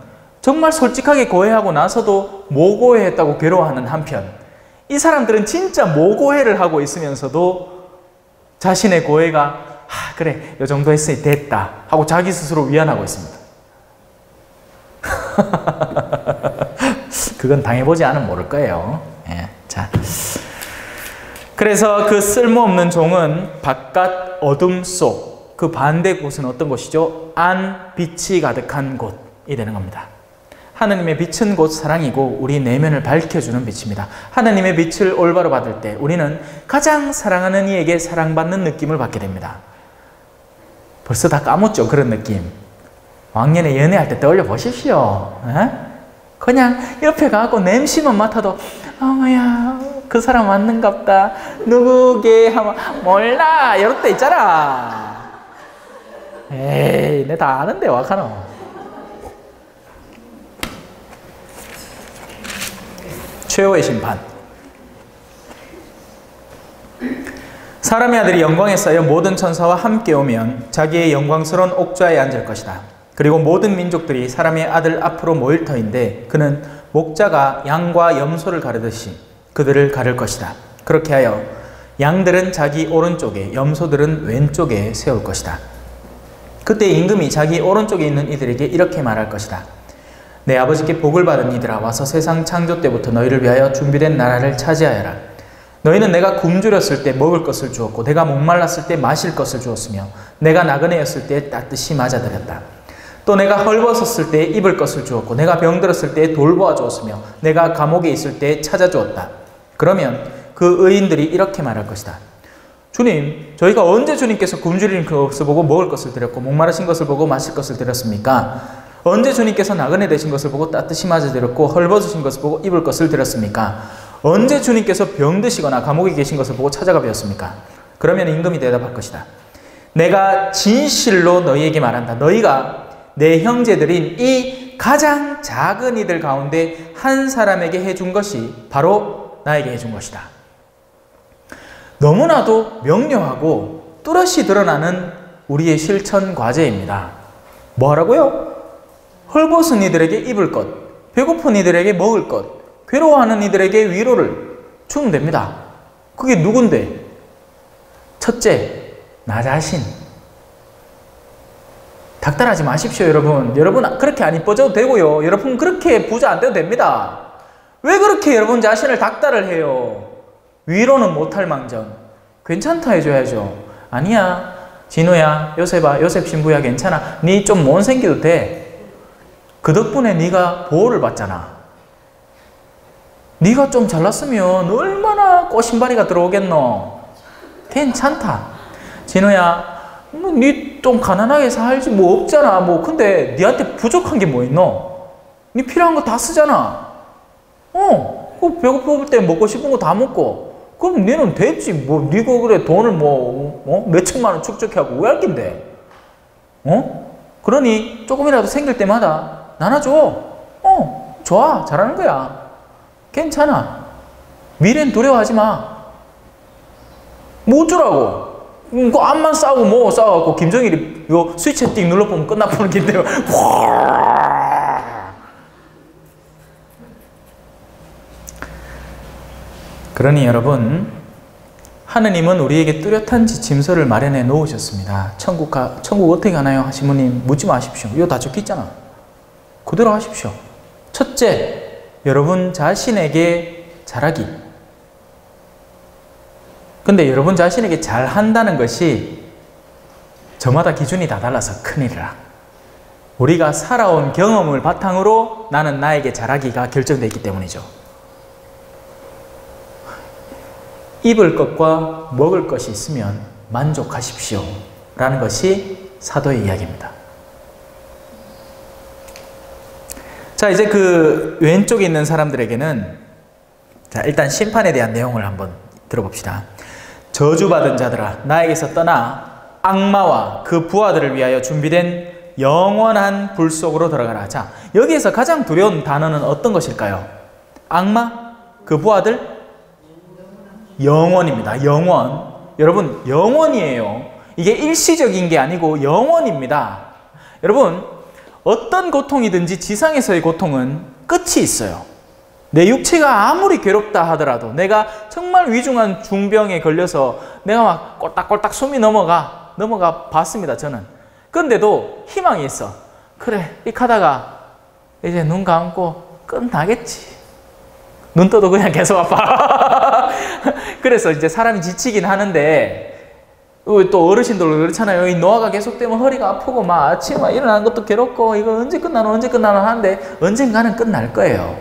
정말 솔직하게 고해하고 나서도 모고해했다고 괴로워하는 한편 이 사람들은 진짜 모고해를 하고 있으면서도 자신의 고해가 아, 그래 요 정도 했으니 됐다 하고 자기 스스로 위안하고 있습니다. 그건 당해보지 않으면 모를 거예요. 예, 자. 그래서 그 쓸모없는 종은 바깥 어둠 속 그 반대 곳은 어떤 곳이죠? 안 빛이 가득한 곳이 되는 겁니다. 하느님의 빛은 곧 사랑이고 우리 내면을 밝혀주는 빛입니다. 하느님의 빛을 올바로 받을 때 우리는 가장 사랑하는 이에게 사랑받는 느낌을 받게 됩니다. 벌써 다 까먹죠 그런 느낌. 왕년에 연애할 때 떠올려 보십시오. 에? 그냥 옆에 가고 냄새만 맡아도 어머야 그 사람 맞는갑다. 누구게 하면 몰라 이럴 때 있잖아. 에이 내 다 아는데 와카노. 최후의 심판. 사람의 아들이 영광에 쌓여 모든 천사와 함께 오면 자기의 영광스러운 옥좌에 앉을 것이다. 그리고 모든 민족들이 사람의 아들 앞으로 모일 터인데 그는 목자가 양과 염소를 가르듯이 그들을 가를 것이다. 그렇게 하여 양들은 자기 오른쪽에 염소들은 왼쪽에 세울 것이다. 그때 임금이 자기 오른쪽에 있는 이들에게 이렇게 말할 것이다. 내 아버지께 복을 받은 이들아 와서 세상 창조 때부터 너희를 위하여 준비된 나라를 차지하여라. 너희는 내가 굶주렸을 때 먹을 것을 주었고 내가 목말랐을 때 마실 것을 주었으며 내가 나그네였을 때 따뜻이 맞아들였다. 또 내가 헐벗었을 때 입을 것을 주었고 내가 병들었을 때 돌보아 주었으며 내가 감옥에 있을 때 찾아주었다. 그러면 그 의인들이 이렇게 말할 것이다. 주님, 저희가 언제 주님께서 굶주린 것을 보고 먹을 것을 드렸고 목마르신 것을 보고 마실 것을 드렸습니까? 언제 주님께서 나그네 되신 것을 보고 따뜻이 맞아 드렸고 헐벗으신 것을 보고 입을 것을 드렸습니까? 언제 주님께서 병드시거나 감옥에 계신 것을 보고 찾아가 뵈었습니까? 그러면 임금이 대답할 것이다. 내가 진실로 너희에게 말한다. 너희가 내 형제들인 이 가장 작은 이들 가운데 한 사람에게 해준 것이 바로 나에게 해준 것이다. 너무나도 명료하고 뚜렷이 드러나는 우리의 실천 과제입니다. 뭐 하라고요? 헐벗은 이들에게 입을 것, 배고픈 이들에게 먹을 것, 괴로워하는 이들에게 위로를 주면 됩니다. 그게 누군데? 첫째, 나 자신. 닥달하지 마십시오, 여러분. 여러분 그렇게 안 이뻐져도 되고요. 여러분 그렇게 부자 안 돼도 됩니다. 왜 그렇게 여러분 자신을 닥달을 해요? 위로는 못할 망정. 괜찮다 해줘야죠. 아니야. 진우야, 요셉아, 요셉 신부야 괜찮아. 니좀 못생겨도 돼. 그 덕분에 네가 보호를 받잖아. 네가 좀 잘났으면 얼마나 꼬신바리가 들어오겠노. 괜찮다. 진호야, 뭐니 좀 가난하게 살지 뭐 없잖아. 뭐 근데 니한테 부족한 게 뭐 있노? 니 필요한 거 다 쓰잖아. 어, 그 배고플 때 먹고 싶은 거 다 먹고. 그럼 니는 됐지. 뭐 니가 그래 돈을 뭐 어? 몇천만 원 축적해갖고 왜할 낀데? 어? 그러니 조금이라도 생길 때마다 나눠줘. 어, 좋아. 잘하는 거야. 괜찮아. 미래는 두려워하지 마. 뭐 어쩌라고? 음, 그 앞만 싸우고 뭐 싸워갖고 김정일이 요 스위치 띵 눌러보면 끝나보는 긴데요. 그러니 여러분, 하느님은 우리에게 뚜렷한 지침서를 마련해 놓으셨습니다. 천국 가, 천국 어떻게 가나요? 하시모님 묻지 마십시오. 이거 다 적혀 있잖아. 그대로 하십시오. 첫째, 여러분 자신에게 잘하기. 근데 여러분 자신에게 잘한다는 것이 저마다 기준이 다 달라서 큰일이라. 우리가 살아온 경험을 바탕으로 나는 나에게 잘하기가 결정되어 있기 때문이죠. 입을 것과 먹을 것이 있으면 만족하십시오. 라는 것이 사도의 이야기입니다. 자, 이제 그 왼쪽에 있는 사람들에게는 자, 일단 심판에 대한 내용을 한번 들어봅시다. 저주받은 자들아, 나에게서 떠나 악마와 그 부하들을 위하여 준비된 영원한 불 속으로 들어가라. 자, 여기에서 가장 두려운 단어는 어떤 것일까요? 악마? 그 부하들? 영원입니다. 영원. 여러분, 영원이에요. 이게 일시적인 게 아니고 영원입니다. 여러분, 어떤 고통이든지 지상에서의 고통은 끝이 있어요. 내 육체가 아무리 괴롭다 하더라도 내가 정말 위중한 중병에 걸려서 내가 막 꼴딱꼴딱 숨이 넘어가, 넘어가 봤습니다, 저는. 그런데도 희망이 있어. 그래, 이 카다가 이제 눈 감고 끝나겠지. 눈 떠도 그냥 계속 아파. 그래서 이제 사람이 지치긴 하는데 또 어르신들 그렇잖아요. 이 노화가 계속되면 허리가 아프고 막 아침에 막 일어나는 것도 괴롭고 이거 언제 끝나나 언제 끝나나 하는데 언젠가는 끝날 거예요.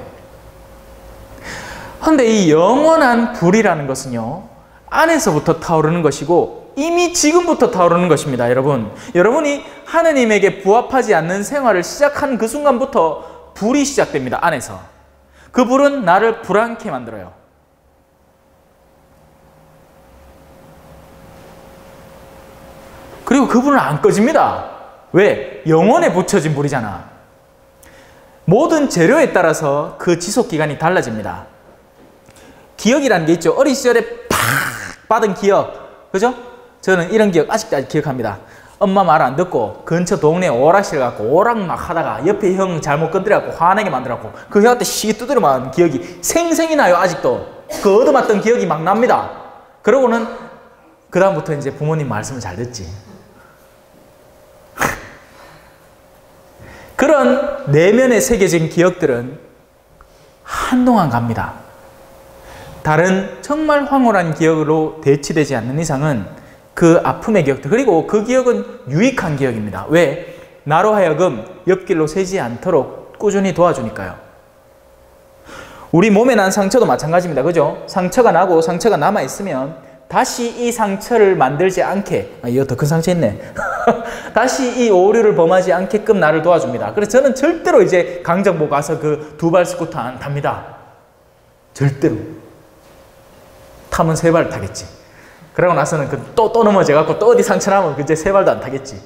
그런데 이 영원한 불이라는 것은요. 안에서부터 타오르는 것이고 이미 지금부터 타오르는 것입니다, 여러분. 여러분이 하느님에게 부합하지 않는 생활을 시작한 그 순간부터 불이 시작됩니다, 안에서. 그 불은 나를 불안케 만들어요. 그리고 그 불은 안 꺼집니다. 왜? 영원에 붙여진 불이잖아. 모든 재료에 따라서 그 지속 기간이 달라집니다. 기억이라는 게 있죠. 어린 시절에 팍 받은 기억. 그죠? 저는 이런 기억 아직도 아직 기억합니다. 엄마 말 안 듣고 근처 동네 오락실 갖고 오락 막 하다가 옆에 형 잘못 건드려갖고 화내게 만들었고 그 형한테 시 두드려 맞은 기억이 생생히 나요 아직도. 그 얻어맞던 기억이 막 납니다. 그러고는 그 다음부터 이제 부모님 말씀을 잘 듣지. 그런 내면에 새겨진 기억들은 한동안 갑니다. 다른 정말 황홀한 기억으로 대치되지 않는 이상은 그 아픔의 기억들 그리고 그 기억은 유익한 기억입니다. 왜? 나로 하여금 옆길로 새지 않도록 꾸준히 도와주니까요. 우리 몸에 난 상처도 마찬가지입니다. 그죠? 상처가 나고 상처가 남아 있으면 다시 이 상처를 만들지 않게 아, 이거 더 큰 상처 있네. 다시 이 오류를 범하지 않게끔 나를 도와줍니다. 그래서 저는 절대로 이제 강정보 가서 그 두 발 스쿠터 안 탑니다. 절대로. 타면 세 발 타겠지. 그러고 나서는 그 또, 또 넘어져갖고 또 어디 상처 나면 이제 세 발도 안 타겠지.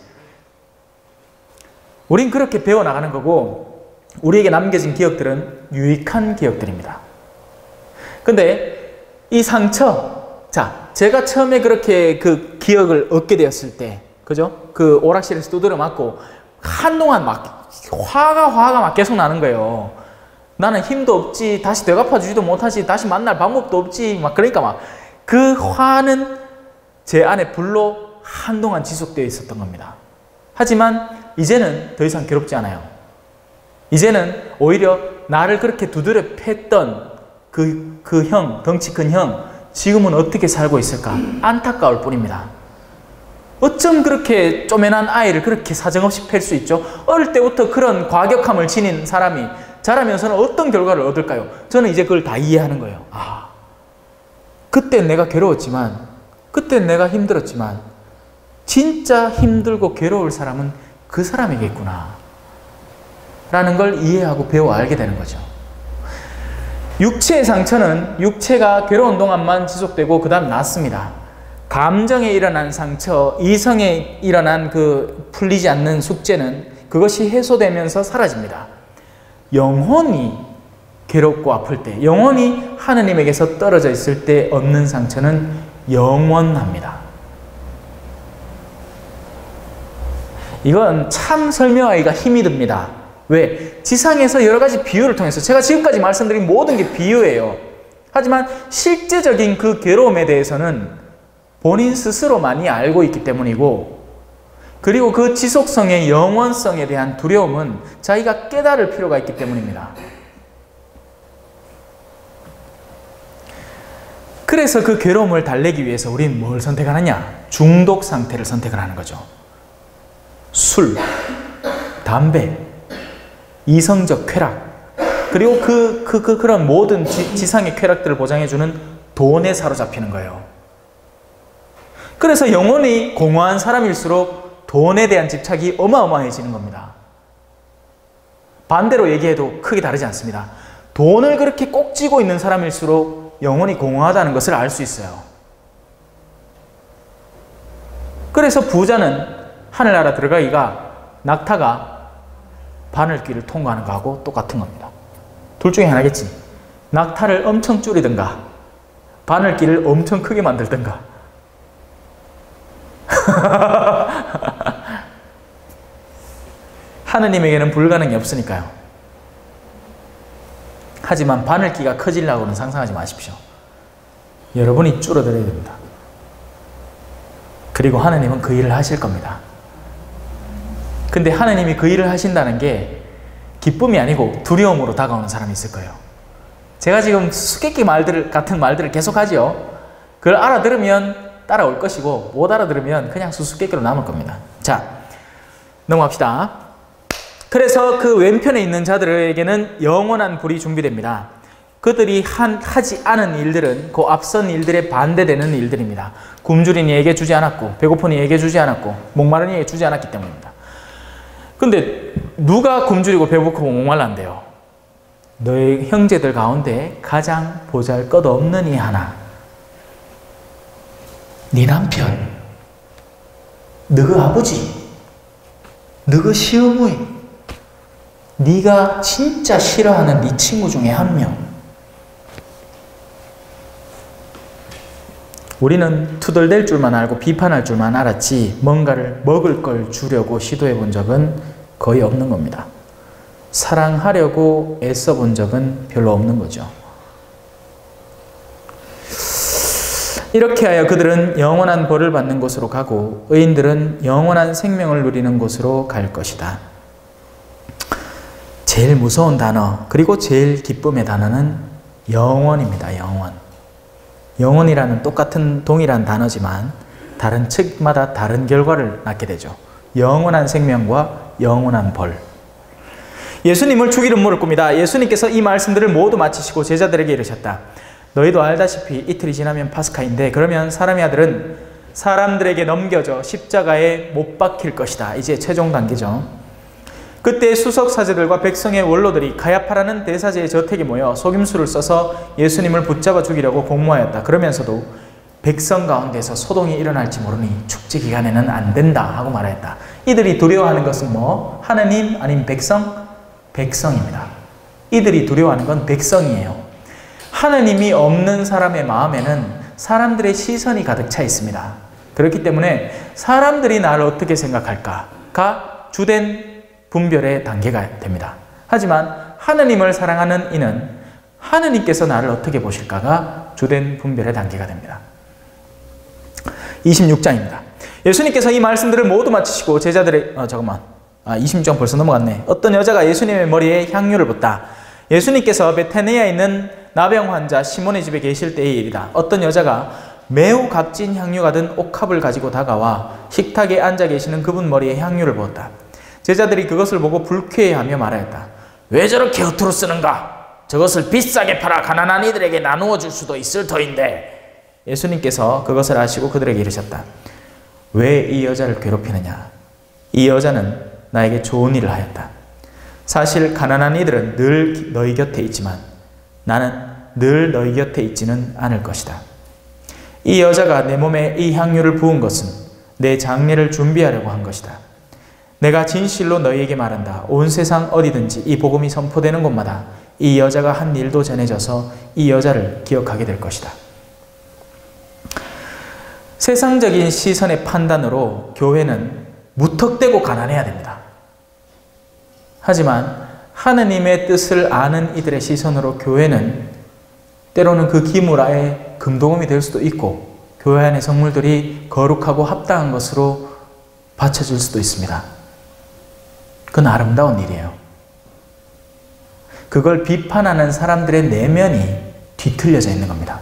우린 그렇게 배워나가는 거고, 우리에게 남겨진 기억들은 유익한 기억들입니다. 근데 이 상처, 자, 제가 처음에 그렇게 그 기억을 얻게 되었을 때, 그죠? 그 오락실에서 두드려 맞고, 한동안 막 화가 화가 막 계속 나는 거예요. 나는 힘도 없지, 다시 되갚아주지도 못하지, 다시 만날 방법도 없지, 막 그러니까 막 그 화는 제 안에 불로 한동안 지속되어 있었던 겁니다. 하지만 이제는 더 이상 괴롭지 않아요. 이제는 오히려 나를 그렇게 두드려 팼던 그, 그 형, 덩치 큰 형, 지금은 어떻게 살고 있을까? 안타까울 뿐입니다. 어쩜 그렇게 쪼매난 아이를 그렇게 사정없이 팰 수 있죠? 어릴 때부터 그런 과격함을 지닌 사람이 자라면서는 어떤 결과를 얻을까요? 저는 이제 그걸 다 이해하는 거예요. 아, 그때 내가 괴로웠지만, 그때 내가 힘들었지만, 진짜 힘들고 괴로울 사람은 그 사람이겠구나. 라는 걸 이해하고 배워 알게 되는 거죠. 육체의 상처는 육체가 괴로운 동안만 지속되고 그 다음 낫습니다. 감정에 일어난 상처, 이성에 일어난 그 풀리지 않는 숙제는 그것이 해소되면서 사라집니다. 영혼이 괴롭고 아플 때, 영혼이 하느님에게서 떨어져 있을 때 얻는 상처는 영원합니다. 이건 참 설명하기가 힘이 듭니다. 왜? 지상에서 여러 가지 비유를 통해서 제가 지금까지 말씀드린 모든 게 비유예요. 하지만 실제적인 그 괴로움에 대해서는 본인 스스로 많이 알고 있기 때문이고 그리고 그 지속성의 영원성에 대한 두려움은 자기가 깨달을 필요가 있기 때문입니다. 그래서 그 괴로움을 달래기 위해서 우리는 뭘 선택하느냐? 중독 상태를 선택을 하는 거죠. 술, 담배, 이성적 쾌락, 그리고 그, 그, 그, 그런 모든 지, 상의 쾌락들을 보장해주는 돈에 사로잡히는 거예요. 그래서 영혼이 공허한 사람일수록 돈에 대한 집착이 어마어마해지는 겁니다. 반대로 얘기해도 크게 다르지 않습니다. 돈을 그렇게 꼭 쥐고 있는 사람일수록 영혼이 공허하다는 것을 알 수 있어요. 그래서 부자는 하늘나라 들어가기가 낙타가 바늘길을 통과하는 거하고 똑같은 겁니다. 둘 중에 하나겠지. 낙타를 엄청 줄이든가, 바늘길을 엄청 크게 만들든가. 하느님에게는 불가능이 없으니까요. 하지만 바늘기가 커지려고는 상상하지 마십시오. 여러분이 줄어들어야 됩니다. 그리고 하느님은 그 일을 하실 겁니다. 근데 하느님이 그 일을 하신다는 게 기쁨이 아니고 두려움으로 다가오는 사람이 있을 거예요. 제가 지금 수수께끼 말들 같은 말들을 계속 하죠. 그걸 알아들으면 따라올 것이고 못 알아들으면 그냥 수수께끼로 남을 겁니다. 자, 넘어갑시다. 그래서 그 왼편에 있는 자들에게는 영원한 불이 준비됩니다. 그들이 한, 하지 않은 일들은 그 앞선 일들에 반대되는 일들입니다. 굶주린 이에게 주지 않았고 배고픈 이에게 주지 않았고 목마른 이에게 주지 않았기 때문입니다. 근데 누가 굶주리고 배고프고 목말란대요? 너의 형제들 가운데 가장 보잘것없는 이 하나 네 남편 너그 아버지 너그 시어머니 네가 진짜 싫어하는 네 친구 중에 한 명. 우리는 투덜댈 줄만 알고 비판할 줄만 알았지 뭔가를 먹을 걸 주려고 시도해 본 적은 거의 없는 겁니다. 사랑하려고 애써 본 적은 별로 없는 거죠. 이렇게 하여 그들은 영원한 벌을 받는 곳으로 가고 의인들은 영원한 생명을 누리는 곳으로 갈 것이다. 제일 무서운 단어 그리고 제일 기쁨의 단어는 영원입니다. 영원. 영원이라는 똑같은 동일한 단어지만 다른 측마다 다른 결과를 낳게 되죠. 영원한 생명과 영원한 벌. 예수님을 죽이는 물을 꿉니다. 예수님께서 이 말씀들을 모두 마치시고 제자들에게 이르셨다. 너희도 알다시피 이틀이 지나면 파스카인데 그러면 사람의 아들은 사람들에게 넘겨져 십자가에 못 박힐 것이다. 이제 최종 단계죠. 그때 수석 사제들과 백성의 원로들이 가야파라는 대사제의 저택에 모여 속임수를 써서 예수님을 붙잡아 죽이려고 공모하였다. 그러면서도 백성 가운데서 소동이 일어날지 모르니 축제 기간에는 안 된다 하고 말하였다. 이들이 두려워하는 것은 뭐? 하느님 아닌 백성? 백성입니다. 이들이 두려워하는 건 백성이에요. 하느님이 없는 사람의 마음에는 사람들의 시선이 가득 차 있습니다. 그렇기 때문에 사람들이 나를 어떻게 생각할까가 주된 분별의 단계가 됩니다. 하지만 하느님을 사랑하는 이는 하느님께서 나를 어떻게 보실까가 주된 분별의 단계가 됩니다. 26장입니다. 예수님께서 이 말씀들을 모두 마치시고 제자들의 어, 잠깐만 아 26장 벌써 넘어갔네. 어떤 여자가 예수님의 머리에 향유를 붓다. 예수님께서 베타니아에 있는 나병 환자 시몬의 집에 계실 때의 일이다. 어떤 여자가 매우 값진 향유가 든 옥합을 가지고 다가와 식탁에 앉아 계시는 그분 머리에 향유를 부었다. 제자들이 그것을 보고 불쾌해하며 말하였다. 왜 저렇게 허투루 쓰는가? 저것을 비싸게 팔아 가난한 이들에게 나누어 줄 수도 있을 터인데 예수님께서 그것을 아시고 그들에게 이르셨다. 왜 이 여자를 괴롭히느냐? 이 여자는 나에게 좋은 일을 하였다. 사실 가난한 이들은 늘 너희 곁에 있지만 나는 늘 너희 곁에 있지는 않을 것이다. 이 여자가 내 몸에 이 향유를 부은 것은 내 장례를 준비하려고 한 것이다. 내가 진실로 너희에게 말한다. 온 세상 어디든지 이 복음이 선포되는 곳마다 이 여자가 한 일도 전해져서 이 여자를 기억하게 될 것이다. 세상적인 시선의 판단으로 교회는 무턱대고 가난해야 됩니다. 하지만 하느님의 뜻을 아는 이들의 시선으로 교회는 때로는 그 기물아의 금도금이 될 수도 있고 교회 안의 성물들이 거룩하고 합당한 것으로 바쳐질 수도 있습니다. 그건 아름다운 일이에요. 그걸 비판하는 사람들의 내면이 뒤틀려져 있는 겁니다.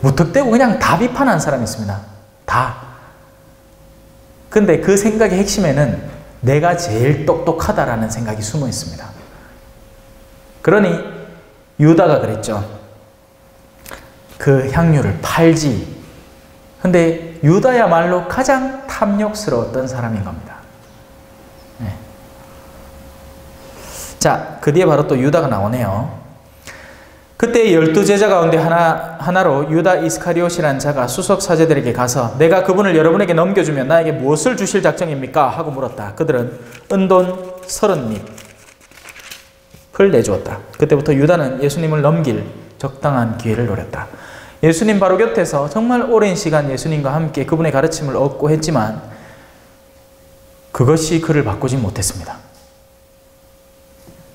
무턱대고 그냥 다 비판하는 사람이 있습니다. 다. 근데 그 생각의 핵심에는 내가 제일 똑똑하다라는 생각이 숨어 있습니다. 그러니 유다가 그랬죠. 그 향유를 팔지. 근데 유다야말로 가장 탐욕스러웠던 사람인 겁니다. 네. 자, 그 뒤에 바로 또 유다가 나오네요. 그때 열두 제자 가운데 하나, 하나로 유다 이스카리옷이라는 자가 수석 사제들에게 가서 내가 그분을 여러분에게 넘겨주면 나에게 무엇을 주실 작정입니까? 하고 물었다. 그들은 은돈 서른 잎을 내주었다. 그때부터 유다는 예수님을 넘길 적당한 기회를 노렸다. 예수님 바로 곁에서 정말 오랜 시간 예수님과 함께 그분의 가르침을 얻고 했지만 그것이 그를 바꾸지 못했습니다.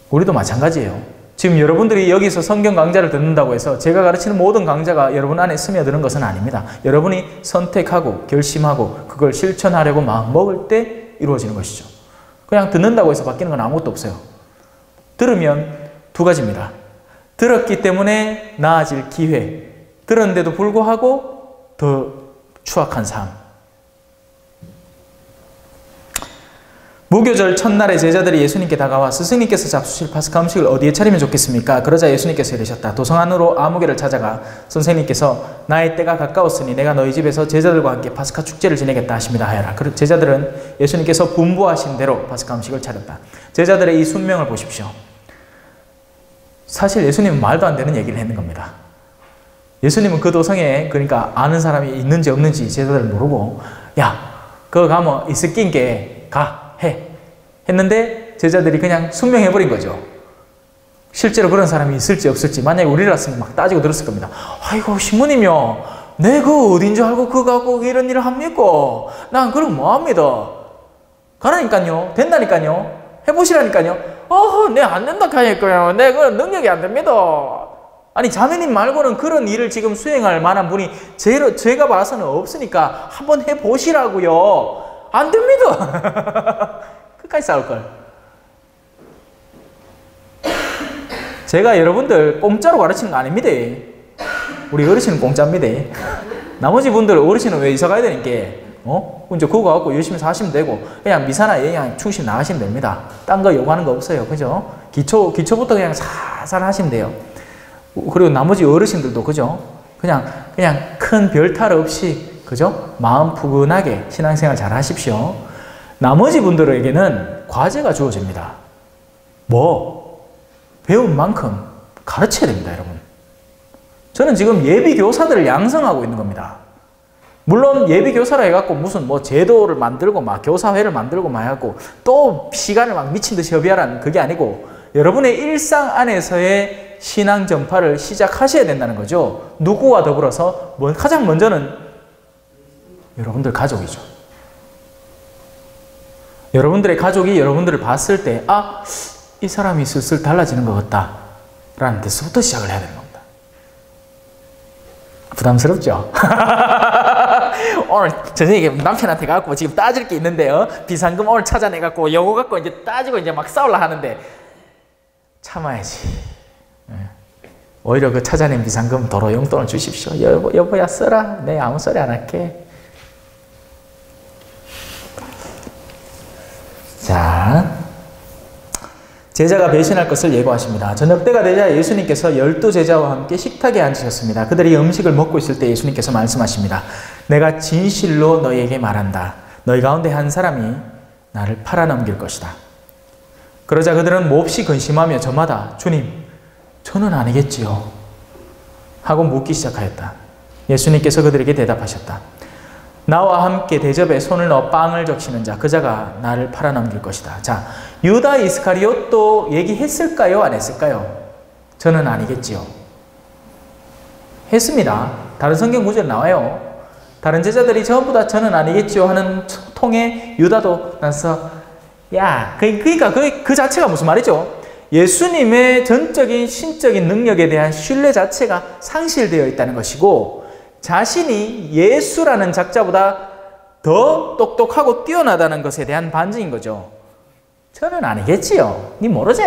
우리도 마찬가지예요. 지금 여러분들이 여기서 성경 강좌를 듣는다고 해서 제가 가르치는 모든 강좌가 여러분 안에 스며드는 것은 아닙니다. 여러분이 선택하고 결심하고 그걸 실천하려고 마음 먹을 때 이루어지는 것이죠. 그냥 듣는다고 해서 바뀌는 건 아무것도 없어요. 들으면 두 가지입니다. 들었기 때문에 나아질 기회. 들었는데도 불구하고 더 추악한 삶. 무교절 첫날에 제자들이 예수님께 다가와 스승님께서 잡수실 파스카 음식을 어디에 차리면 좋겠습니까? 그러자 예수님께서 이르셨다. 도성 안으로 아무개를 찾아가 선생님께서 나의 때가 가까웠으니 내가 너희 집에서 제자들과 함께 파스카 축제를 지내겠다 하십니다 하여라. 제자들은 예수님께서 분부하신 대로 파스카 음식을 차렸다. 제자들의 이 순명을 보십시오. 사실 예수님은 말도 안 되는 얘기를 했는 겁니다. 예수님은 그 도성에 그러니까 아는 사람이 있는지 없는지 제자들 모르고 야 그거 가면 있을 낀게 가. 해. 했는데 제자들이 그냥 순명해버린 거죠. 실제로 그런 사람이 있을지 없을지 만약에 우리라으면 막 따지고 들었을 겁니다. 아이고 신부님요. 내그 어딘 줄 알고 그거 갖고 이런 일을 합니까? 난 그럼 뭐합니다. 가라니까요. 된다니까요. 해보시라니까요. 어허 내안 된다 하니까요. 내그 능력이 안 됩니다. 아니 자매님 말고는 그런 일을 지금 수행할 만한 분이 제, 제가 봐서는 없으니까 한번 해보시라고요. 안 됩니다. 끝까지 싸울 걸. 제가 여러분들 공짜로 가르치는 거 아닙니다. 우리 어르신은 공짜입니다. 나머지 분들 어르신은 왜 이사 가야 되니까 어? 이제 그거 갖고 열심히 사시면 되고 그냥 미사나 그냥 충실 나가시면 됩니다. 딴 거 요구하는 거 없어요. 그죠? 기초 기초부터 그냥 살살 하시면 돼요. 그리고 나머지 어르신들도 그죠? 그냥 그냥 큰 별탈 없이 그죠? 마음 푸근하게 신앙생활 잘 하십시오. 나머지 분들에게는 과제가 주어집니다. 뭐? 배운 만큼 가르쳐야 됩니다, 여러분. 저는 지금 예비 교사들을 양성하고 있는 겁니다. 물론 예비 교사라 해갖고 무슨 뭐 제도를 만들고 막 교사회를 만들고 막 해갖고 또 시간을 막 미친 듯이 협의하라는 그게 아니고 여러분의 일상 안에서의 신앙 전파를 시작하셔야 된다는 거죠. 누구와 더불어서 뭐 가장 먼저는 여러분들 가족이죠. 여러분들의 가족이 여러분들을 봤을 때, 아, 이 사람이 슬슬 달라지는 것 같다. 라는 데서부터 시작을 해야 되는 겁니다. 부담스럽죠? 오늘 저녁에 남편한테 갖고 지금 따질 게 있는데요. 비상금 오늘 찾아내갖고 요거 갖고 이제 따지고 이제 막 싸우려 하는데 참아야지. 예. 오히려 그 찾아낸 비상금 도로 용돈을 주십시오. 여보, 여보야 써라. 내 아무 소리 안 할게. 자, 제자가 배신할 것을 예고하십니다. 저녁 때가 되자 예수님께서 열두 제자와 함께 식탁에 앉으셨습니다. 그들이 음식을 먹고 있을 때 예수님께서 말씀하십니다. 내가 진실로 너희에게 말한다. 너희 가운데 한 사람이 나를 팔아넘길 것이다. 그러자 그들은 몹시 근심하며 저마다 주님, 저는 아니겠지요. 하고 묻기 시작하였다. 예수님께서 그들에게 대답하셨다. 나와 함께 대접에 손을 넣어 빵을 적시는 자, 그 자가 나를 팔아넘길 것이다. 자, 유다 이스카리ot도 얘기했을까요? 안 했을까요? 저는 아니겠지요. 했습니다. 다른 성경 구절 나와요. 다른 제자들이 전부 다 저는 아니겠지요 하는 통에 유다도 나서 야, 그, 그러니까 그, 그 자체가 무슨 말이죠? 예수님의 전적인 신적인 능력에 대한 신뢰 자체가 상실되어 있다는 것이고 자신이 예수라는 작자보다 더 똑똑하고 뛰어나다는 것에 대한 반증인 거죠. 저는 아니겠지요. 니 모르지?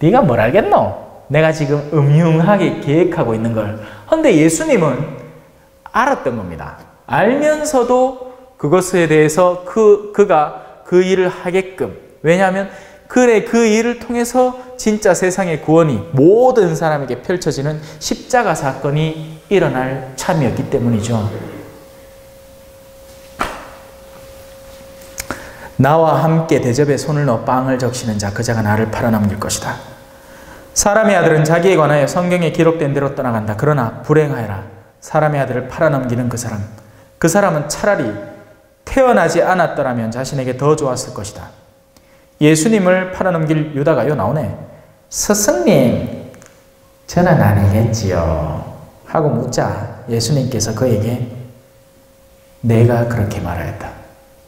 네가 뭘 알겠노? 내가 지금 음흉하게 계획하고 있는 걸. 근데 예수님은 알았던 겁니다. 알면서도 그것에 대해서 그, 그가 그 일을 하게끔. 왜냐하면 그래 그 일을 통해서 진짜 세상의 구원이 모든 사람에게 펼쳐지는 십자가 사건이 일어날 참이었기 때문이죠. 나와 함께 대접에 손을 넣어 빵을 적시는 자, 그 자가 나를 팔아넘길 것이다. 사람의 아들은 자기에 관하여 성경에 기록된 대로 떠나간다. 그러나 불행하여라. 사람의 아들을 팔아넘기는 그 사람. 그 사람은 차라리 태어나지 않았더라면 자신에게 더 좋았을 것이다. 예수님을 팔아넘길 유다가요 나오네. 스승님, 저는 아니겠지요. 하고 묻자 예수님께서 그에게 내가 그렇게 말하였다.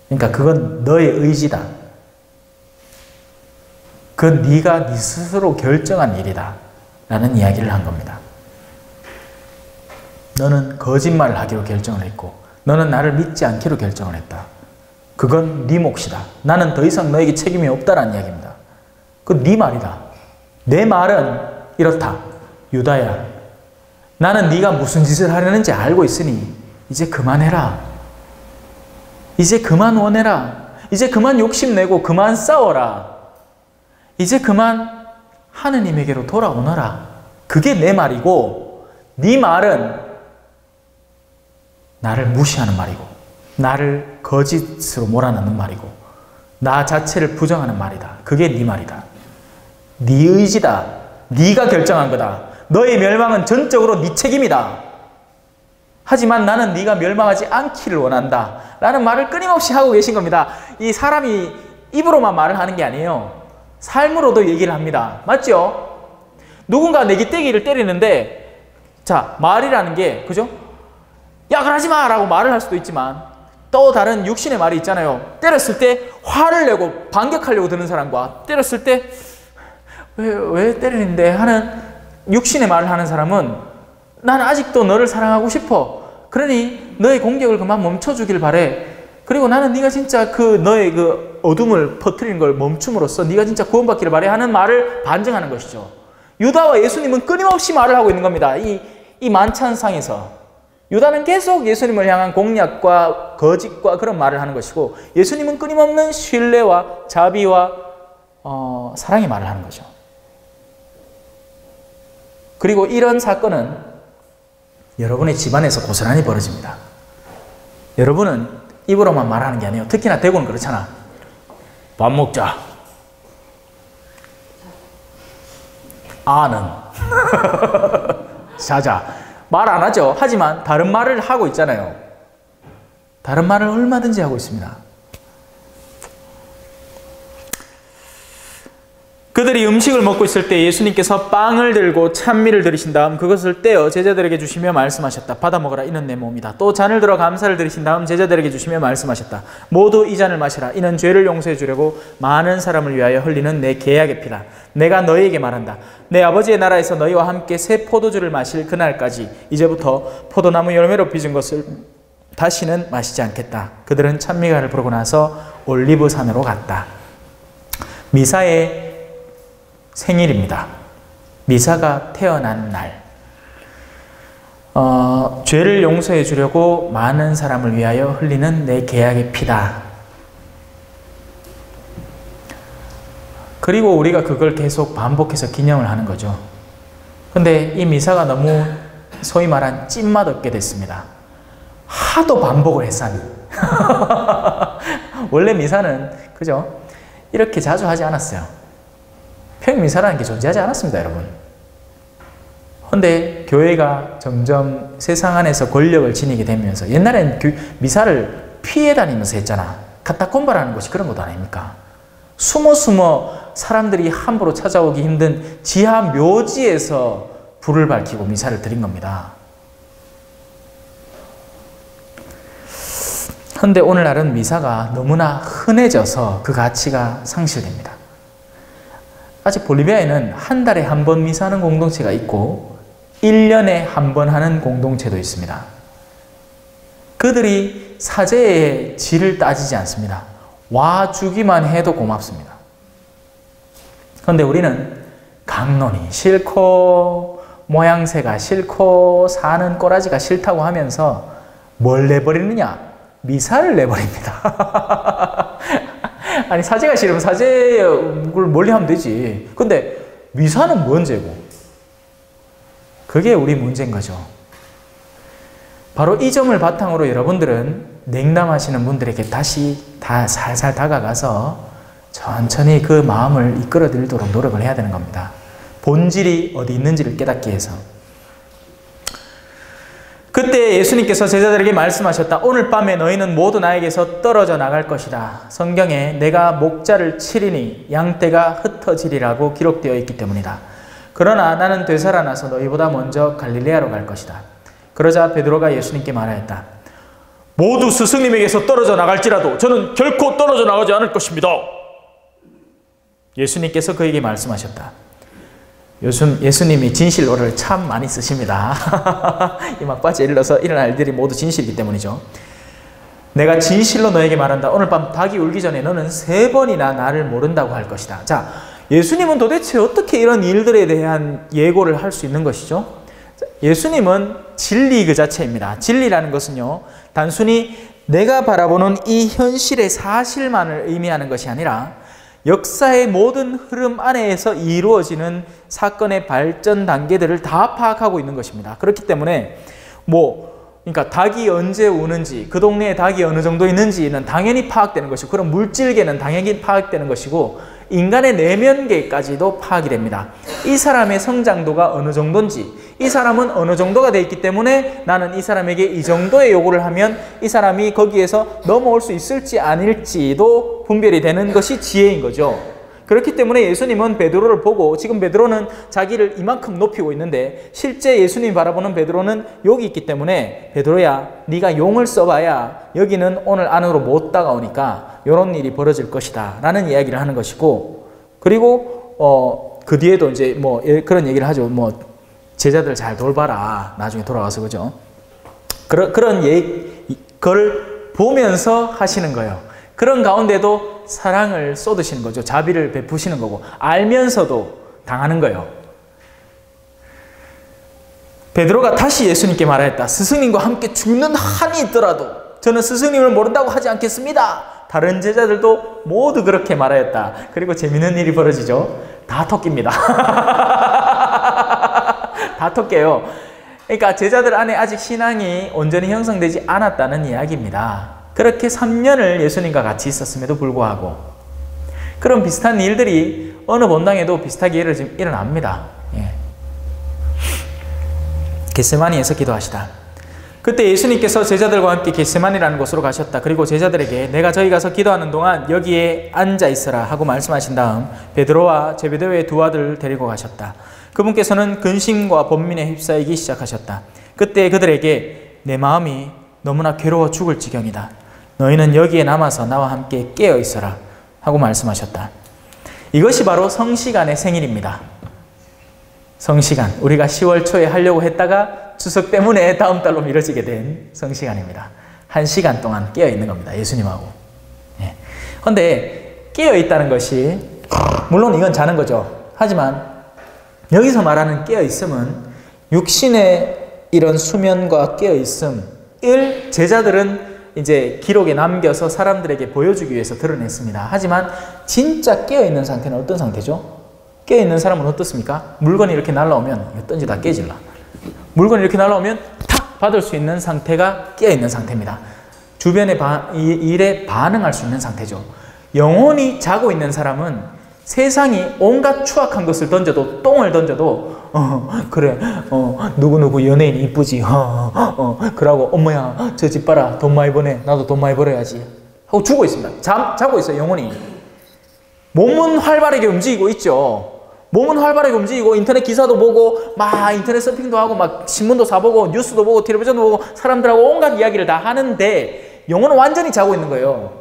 그러니까 그건 너의 의지다. 그건 네가 네 스스로 결정한 일이다. 라는 이야기를 한 겁니다. 너는 거짓말을 하기로 결정을 했고 너는 나를 믿지 않기로 결정을 했다. 그건 네 몫이다. 나는 더 이상 너에게 책임이 없다라는 이야기입니다. 그건 네 말이다. 내 말은 이렇다. 유다야. 나는 네가 무슨 짓을 하려는지 알고 있으니 이제 그만해라. 이제 그만 원해라. 이제 그만 욕심내고 그만 싸워라. 이제 그만 하느님에게로 돌아오너라. 그게 내 말이고 네 말은 나를 무시하는 말이고 나를 거짓으로 몰아넣는 말이고 나 자체를 부정하는 말이다. 그게 네 말이다. 네 의지다. 네가 결정한 거다. 너의 멸망은 전적으로 네 책임이다. 하지만 나는 네가 멸망하지 않기를 원한다. 라는 말을 끊임없이 하고 계신 겁니다. 이 사람이 입으로만 말을 하는 게 아니에요. 삶으로도 얘기를 합니다. 맞죠? 누군가 내 기대기를 때리는데 자 말이라는 게 그죠? 야 그러지 마! 라고 말을 할 수도 있지만 또 다른 육신의 말이 있잖아요. 때렸을 때 화를 내고 반격하려고 드는 사람과 때렸을 때 왜, 왜 때리는데 하는 육신의 말을 하는 사람은 난 아직도 너를 사랑하고 싶어. 그러니 너의 공격을 그만 멈춰주길 바래. 그리고 나는 네가 진짜 그 너의 그 어둠을 퍼뜨리는 걸 멈춤으로써 네가 진짜 구원받기를 바래 하는 말을 반증하는 것이죠. 유다와 예수님은 끊임없이 말을 하고 있는 겁니다. 이, 이 만찬상에서. 유다는 계속 예수님을 향한 공약과 거짓과 그런 말을 하는 것이고 예수님은 끊임없는 신뢰와 자비와 어, 사랑의 말을 하는 거죠. 그리고 이런 사건은 여러분의 집안에서 고스란히 벌어집니다. 여러분은 입으로만 말하는 게 아니에요. 특히나 대구는 그렇잖아. 밥 먹자. 아는. 자자. 말 안 하죠. 하지만 다른 말을 하고 있잖아요. 다른 말을 얼마든지 하고 있습니다. 그들이 음식을 먹고 있을 때 예수님께서 빵을 들고 찬미를 들이신 다음 그것을 떼어 제자들에게 주시며 말씀하셨다. 받아 먹어라. 이는 내 몸이다. 또 잔을 들어 감사를 드리신 다음 제자들에게 주시며 말씀하셨다. 모두 이 잔을 마시라. 이는 죄를 용서해 주려고 많은 사람을 위하여 흘리는 내 계약의 피다. 내가 너희에게 말한다. 내 아버지의 나라에서 너희와 함께 새 포도주를 마실 그날까지 이제부터 포도나무 열매로 빚은 것을 다시는 마시지 않겠다. 그들은 찬미가를 부르고 나서 올리브산으로 갔다. 미사의 생일입니다. 미사가 태어난 날. 어, 죄를 용서해 주려고 많은 사람을 위하여 흘리는 내 계약의 피다. 그리고 우리가 그걸 계속 반복해서 기념을 하는 거죠. 근데 이 미사가 너무 소위 말한 찐맛 없게 됐습니다. 하도 반복을 했사니. 원래 미사는, 그죠? 이렇게 자주 하지 않았어요. 평미사라는 게 존재하지 않았습니다, 여러분. 근데 교회가 점점 세상 안에서 권력을 지니게 되면서 옛날엔 미사를 피해 다니면서 했잖아. 카타콤바라는 곳이 그런 것도 아닙니까? 숨어 숨어 사람들이 함부로 찾아오기 힘든 지하 묘지에서 불을 밝히고 미사를 드린 겁니다. 그런데 오늘날은 미사가 너무나 흔해져서 그 가치가 상실됩니다. 아직 볼리비아에는 한 달에 한 번 미사하는 공동체가 있고 1년에 한 번 하는 공동체도 있습니다. 그들이 사제의 질을 따지지 않습니다. 와 주기만 해도 고맙습니다. 그런데 우리는 강론이 싫고 모양새가 싫고 사는 꼬라지가 싫다고 하면서 뭘 내버리느냐? 미사를 내버립니다. 아니 사제가 싫으면 사제를 멀리하면 되지. 근데 미사는 뭔 죄고? 그게 우리 문제인 거죠. 바로 이 점을 바탕으로 여러분들은 냉담하시는 분들에게 다시 다 살살 다가가서 천천히 그 마음을 이끌어 들도록 노력을 해야 되는 겁니다. 본질이 어디 있는지를 깨닫기 위해서. 그때 예수님께서 제자들에게 말씀하셨다. 오늘 밤에 너희는 모두 나에게서 떨어져 나갈 것이다. 성경에 내가 목자를 치리니 양떼가 흩어지리라고 기록되어 있기 때문이다. 그러나 나는 되살아나서 너희보다 먼저 갈릴레아로 갈 것이다. 그러자 베드로가 예수님께 말하였다. 모두 스승님에게서 떨어져 나갈지라도 저는 결코 떨어져 나가지 않을 것입니다. 예수님께서 그에게 말씀하셨다. 요즘 예수님이 진실로를 참 많이 쓰십니다. 이 막바지에 일러서 일어날 일들이 모두 진실이기 때문이죠. 내가 진실로 너에게 말한다. 오늘 밤 닭이 울기 전에 너는 세 번이나 나를 모른다고 할 것이다. 자, 예수님은 도대체 어떻게 이런 일들에 대한 예고를 할 수 있는 것이죠? 예수님은 진리 그 자체입니다. 진리라는 것은요, 단순히 내가 바라보는 이 현실의 사실만을 의미하는 것이 아니라 역사의 모든 흐름 안에서 이루어지는 사건의 발전 단계들을 다 파악하고 있는 것입니다. 그렇기 때문에 뭐 그러니까 닭이 언제 우는지 그 동네에 닭이 어느 정도 있는지는 당연히 파악되는 것이고 그런 물질계는 당연히 파악되는 것이고 인간의 내면계까지도 파악이 됩니다. 이 사람의 성장도가 어느 정도인지, 이 사람은 어느 정도가 돼 있기 때문에 나는 이 사람에게 이 정도의 요구를 하면 이 사람이 거기에서 넘어올 수 있을지 아닐지도 분별이 되는 것이 지혜인 거죠. 그렇기 때문에 예수님은 베드로를 보고 지금 베드로는 자기를 이만큼 높이고 있는데 실제 예수님 바라보는 베드로는 여기 있기 때문에 베드로야 네가 용을 써봐야 여기는 오늘 안으로 못 다가오니까 이런 일이 벌어질 것이다 라는 이야기를 하는 것이고 그리고 어, 그 뒤에도 이제 뭐 예, 그런 얘기를 하죠. 뭐 제자들 잘 돌봐라. 나중에 돌아와서 그죠? 그런 그런 얘기 걸 보면서 하시는 거예요. 그런 가운데도 사랑을 쏟으시는 거죠. 자비를 베푸시는 거고 알면서도 당하는 거예요. 베드로가 다시 예수님께 말하였다. 스승님과 함께 죽는 한이 있더라도 저는 스승님을 모른다고 하지 않겠습니다. 다른 제자들도 모두 그렇게 말하였다. 그리고 재밌는 일이 벌어지죠. 다 토끼입니다. 다 토끼예요. 그러니까 제자들 안에 아직 신앙이 온전히 형성되지 않았다는 이야기입니다. 그렇게 3년을 예수님과 같이 있었음에도 불구하고 그런 비슷한 일들이 어느 본당에도 비슷하게 일어납니다. 예. 게세마니에서 기도하시다. 그때 예수님께서 제자들과 함께 게세마니라는 곳으로 가셨다. 그리고 제자들에게 내가 저희 가서 기도하는 동안 여기에 앉아 있어라 하고 말씀하신 다음 베드로와 제베데오의 두 아들을 데리고 가셨다. 그분께서는 근심과 번민에 휩싸이기 시작하셨다. 그때 그들에게 내 마음이 너무나 괴로워 죽을 지경이다. 너희는 여기에 남아서 나와 함께 깨어 있어라 하고 말씀하셨다. 이것이 바로 성시간의 생일입니다. 성시간. 우리가 10월 초에 하려고 했다가 추석 때문에 다음 달로 미뤄지게 된 성시간입니다. 한 시간 동안 깨어 있는 겁니다. 예수님하고. 예. 근데 깨어 있다는 것이 물론 이건 자는 거죠. 하지만 여기서 말하는 깨어 있음은 육신의 이런 수면과 깨어 있음 을 제자들은 이제 기록에 남겨서 사람들에게 보여주기 위해서 드러냈습니다. 하지만 진짜 깨어 있는 상태는 어떤 상태죠? 깨어 있는 사람은 어떻습니까? 물건이 이렇게 날라오면 이거 던지 다 깨질라. 물건이 이렇게 날라오면 탁 받을 수 있는 상태가 깨어 있는 상태입니다. 주변의 바, 이, 일에 반응할 수 있는 상태죠. 영혼이 자고 있는 사람은 세상이 온갖 추악한 것을 던져도 똥을 던져도 어 그래. 어 누구 누구 연예인 이쁘지? 어, 어 그러고 엄마야 저 집 봐라. 돈 많이 버네 나도 돈 많이 벌어야지. 하고 죽어 있습니다. 잠 자고 있어요 영혼이 몸은 활발하게 움직이고 있죠. 몸은 활발하게 움직이고 인터넷 기사도 보고 막 인터넷 서핑도 하고 막 신문도 사보고 뉴스도 보고 텔레비전도 보고 사람들하고 온갖 이야기를 다 하는데 영혼은 완전히 자고 있는 거예요.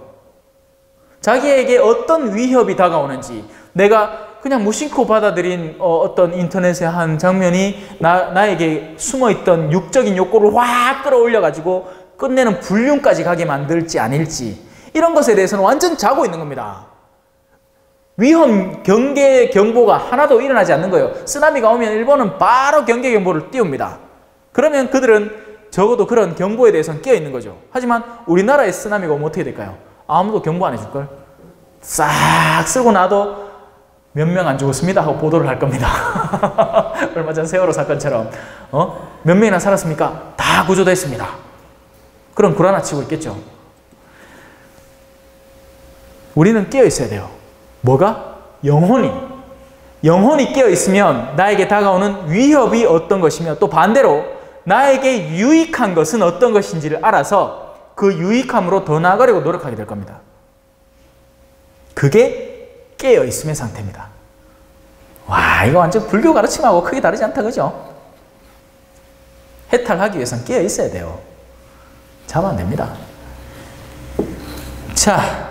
자기에게 어떤 위협이 다가오는지 내가 그냥 무심코 받아들인 어, 떤 인터넷의 한 장면이 나, 나에게 숨어있던 육적인 욕구를 확 끌어올려가지고 끝내는 불륜까지 가게 만들지 아닐지 이런 것에 대해서는 완전 자고 있는 겁니다. 위험 경계 경보가 하나도 일어나지 않는 거예요. 쓰나미가 오면 일본은 바로 경계 경보를 띄웁니다. 그러면 그들은 적어도 그런 경보에 대해서는 깨어 있는 거죠. 하지만 우리나라의 쓰나미가 오면 어떻게 될까요? 아무도 경보 안 해줄걸? 싹 쓰고 나도 몇 명 안 죽었습니다 하고 보도를 할 겁니다. 얼마 전 세월호 사건처럼 어? 몇 명이나 살았습니까? 다 구조됐습니다. 그럼 구라나 치고 있겠죠. 우리는 깨어 있어야 돼요. 뭐가? 영혼이. 영혼이 깨어 있으면 나에게 다가오는 위협이 어떤 것이며 또 반대로 나에게 유익한 것은 어떤 것인지를 알아서 그 유익함으로 더 나아가려고 노력하게 될 겁니다. 그게 깨어 있음의 상태입니다. 와, 이거 완전 불교 가르침하고 크게 다르지 않다, 그죠? 해탈하기 위해서는 깨어 있어야 돼요. 자면 안 됩니다. 자,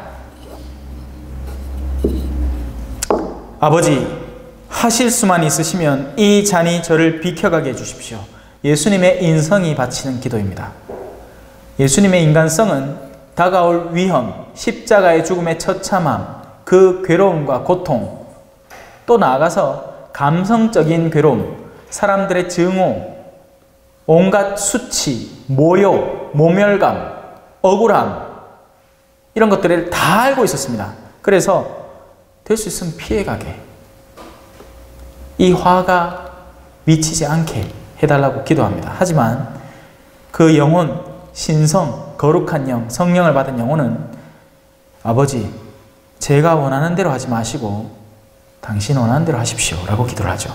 아버지, 하실 수만 있으시면 이 잔이 저를 비켜가게 해주십시오. 예수님의 인성이 바치는 기도입니다. 예수님의 인간성은 다가올 위험, 십자가의 죽음의 처참함, 그 괴로움과 고통, 또 나아가서 감성적인 괴로움, 사람들의 증오, 온갖 수치, 모욕, 모멸감, 억울함, 이런 것들을 다 알고 있었습니다. 그래서 될 수 있으면 피해가게. 이 화가 미치지 않게 해달라고 기도합니다. 하지만 그 영혼, 신성, 거룩한 영, 성령을 받은 영혼은 아버지, 제가 원하는 대로 하지 마시고 당신 원하는 대로 하십시오. 라고 기도를 하죠.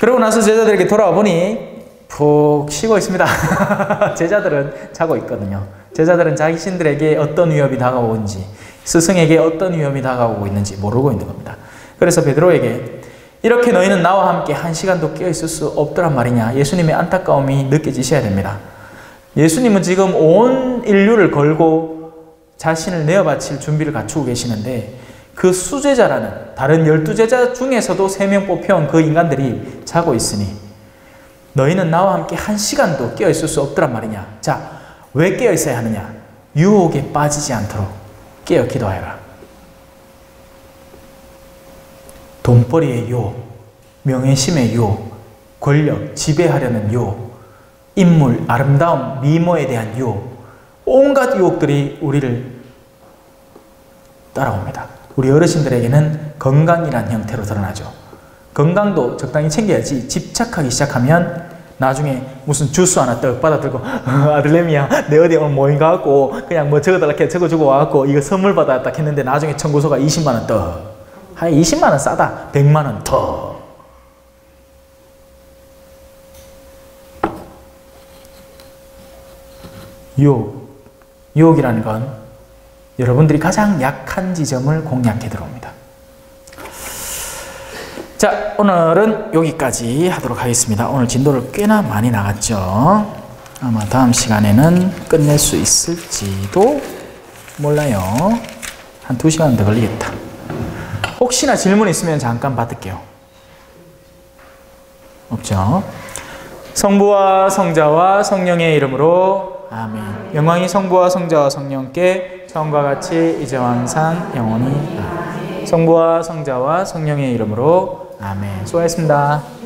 그러고 나서 제자들에게 돌아와 보니 푹 쉬고 있습니다. 제자들은 자고 있거든요. 제자들은 자신들에게 어떤 위협이 다가오는지, 스승에게 어떤 위험이 다가오고 있는지 모르고 있는 겁니다. 그래서 베드로에게 이렇게 너희는 나와 함께 한 시간도 깨어 있을 수 없더란 말이냐. 예수님의 안타까움이 느껴지셔야 됩니다. 예수님은 지금 온 인류를 걸고 자신을 내어 바칠 준비를 갖추고 계시는데 그 수제자라는 다른 열두 제자 중에서도 세 명 뽑혀온 그 인간들이 자고 있으니 너희는 나와 함께 한 시간도 깨어 있을 수 없더란 말이냐. 자, 왜 깨어 있어야 하느냐? 유혹에 빠지지 않도록 깨어 기도하여라. 돈벌이의 유혹, 명예심의 유혹, 권력, 지배하려는 유혹, 인물, 아름다움, 미모에 대한 유혹, 온갖 유혹들이 우리를 따라옵니다. 우리 어르신들에게는 건강이란 형태로 드러나죠. 건강도 적당히 챙겨야지 집착하기 시작하면 나중에 무슨 주스 하나 떡 받아들고 아들내미야 내 어디 오늘 모임 가갖고 그냥 뭐 적어달라 해 적어주고 와갖고 이거 선물 받았다 했는데 나중에 청구서가 20만 원 떡. 한 20만 원 싸다 100만 원 더. 유혹, 유혹이라는 건 여러분들이 가장 약한 지점을 공략해 들어옵니다. 자, 오늘은 여기까지 하도록 하겠습니다. 오늘 진도를 꽤나 많이 나갔죠. 아마 다음 시간에는 끝낼 수 있을지도 몰라요. 한두 시간 더 걸리겠다. 혹시나 질문 있으면 잠깐 받을게요. 없죠? 성부와 성자와 성령의 이름으로 아멘. 영광이 성부와 성자와 성령께 처음과 같이 이제와 항상 영원히 성부와 성자와 성령의 이름으로 아멘. 수고하셨습니다.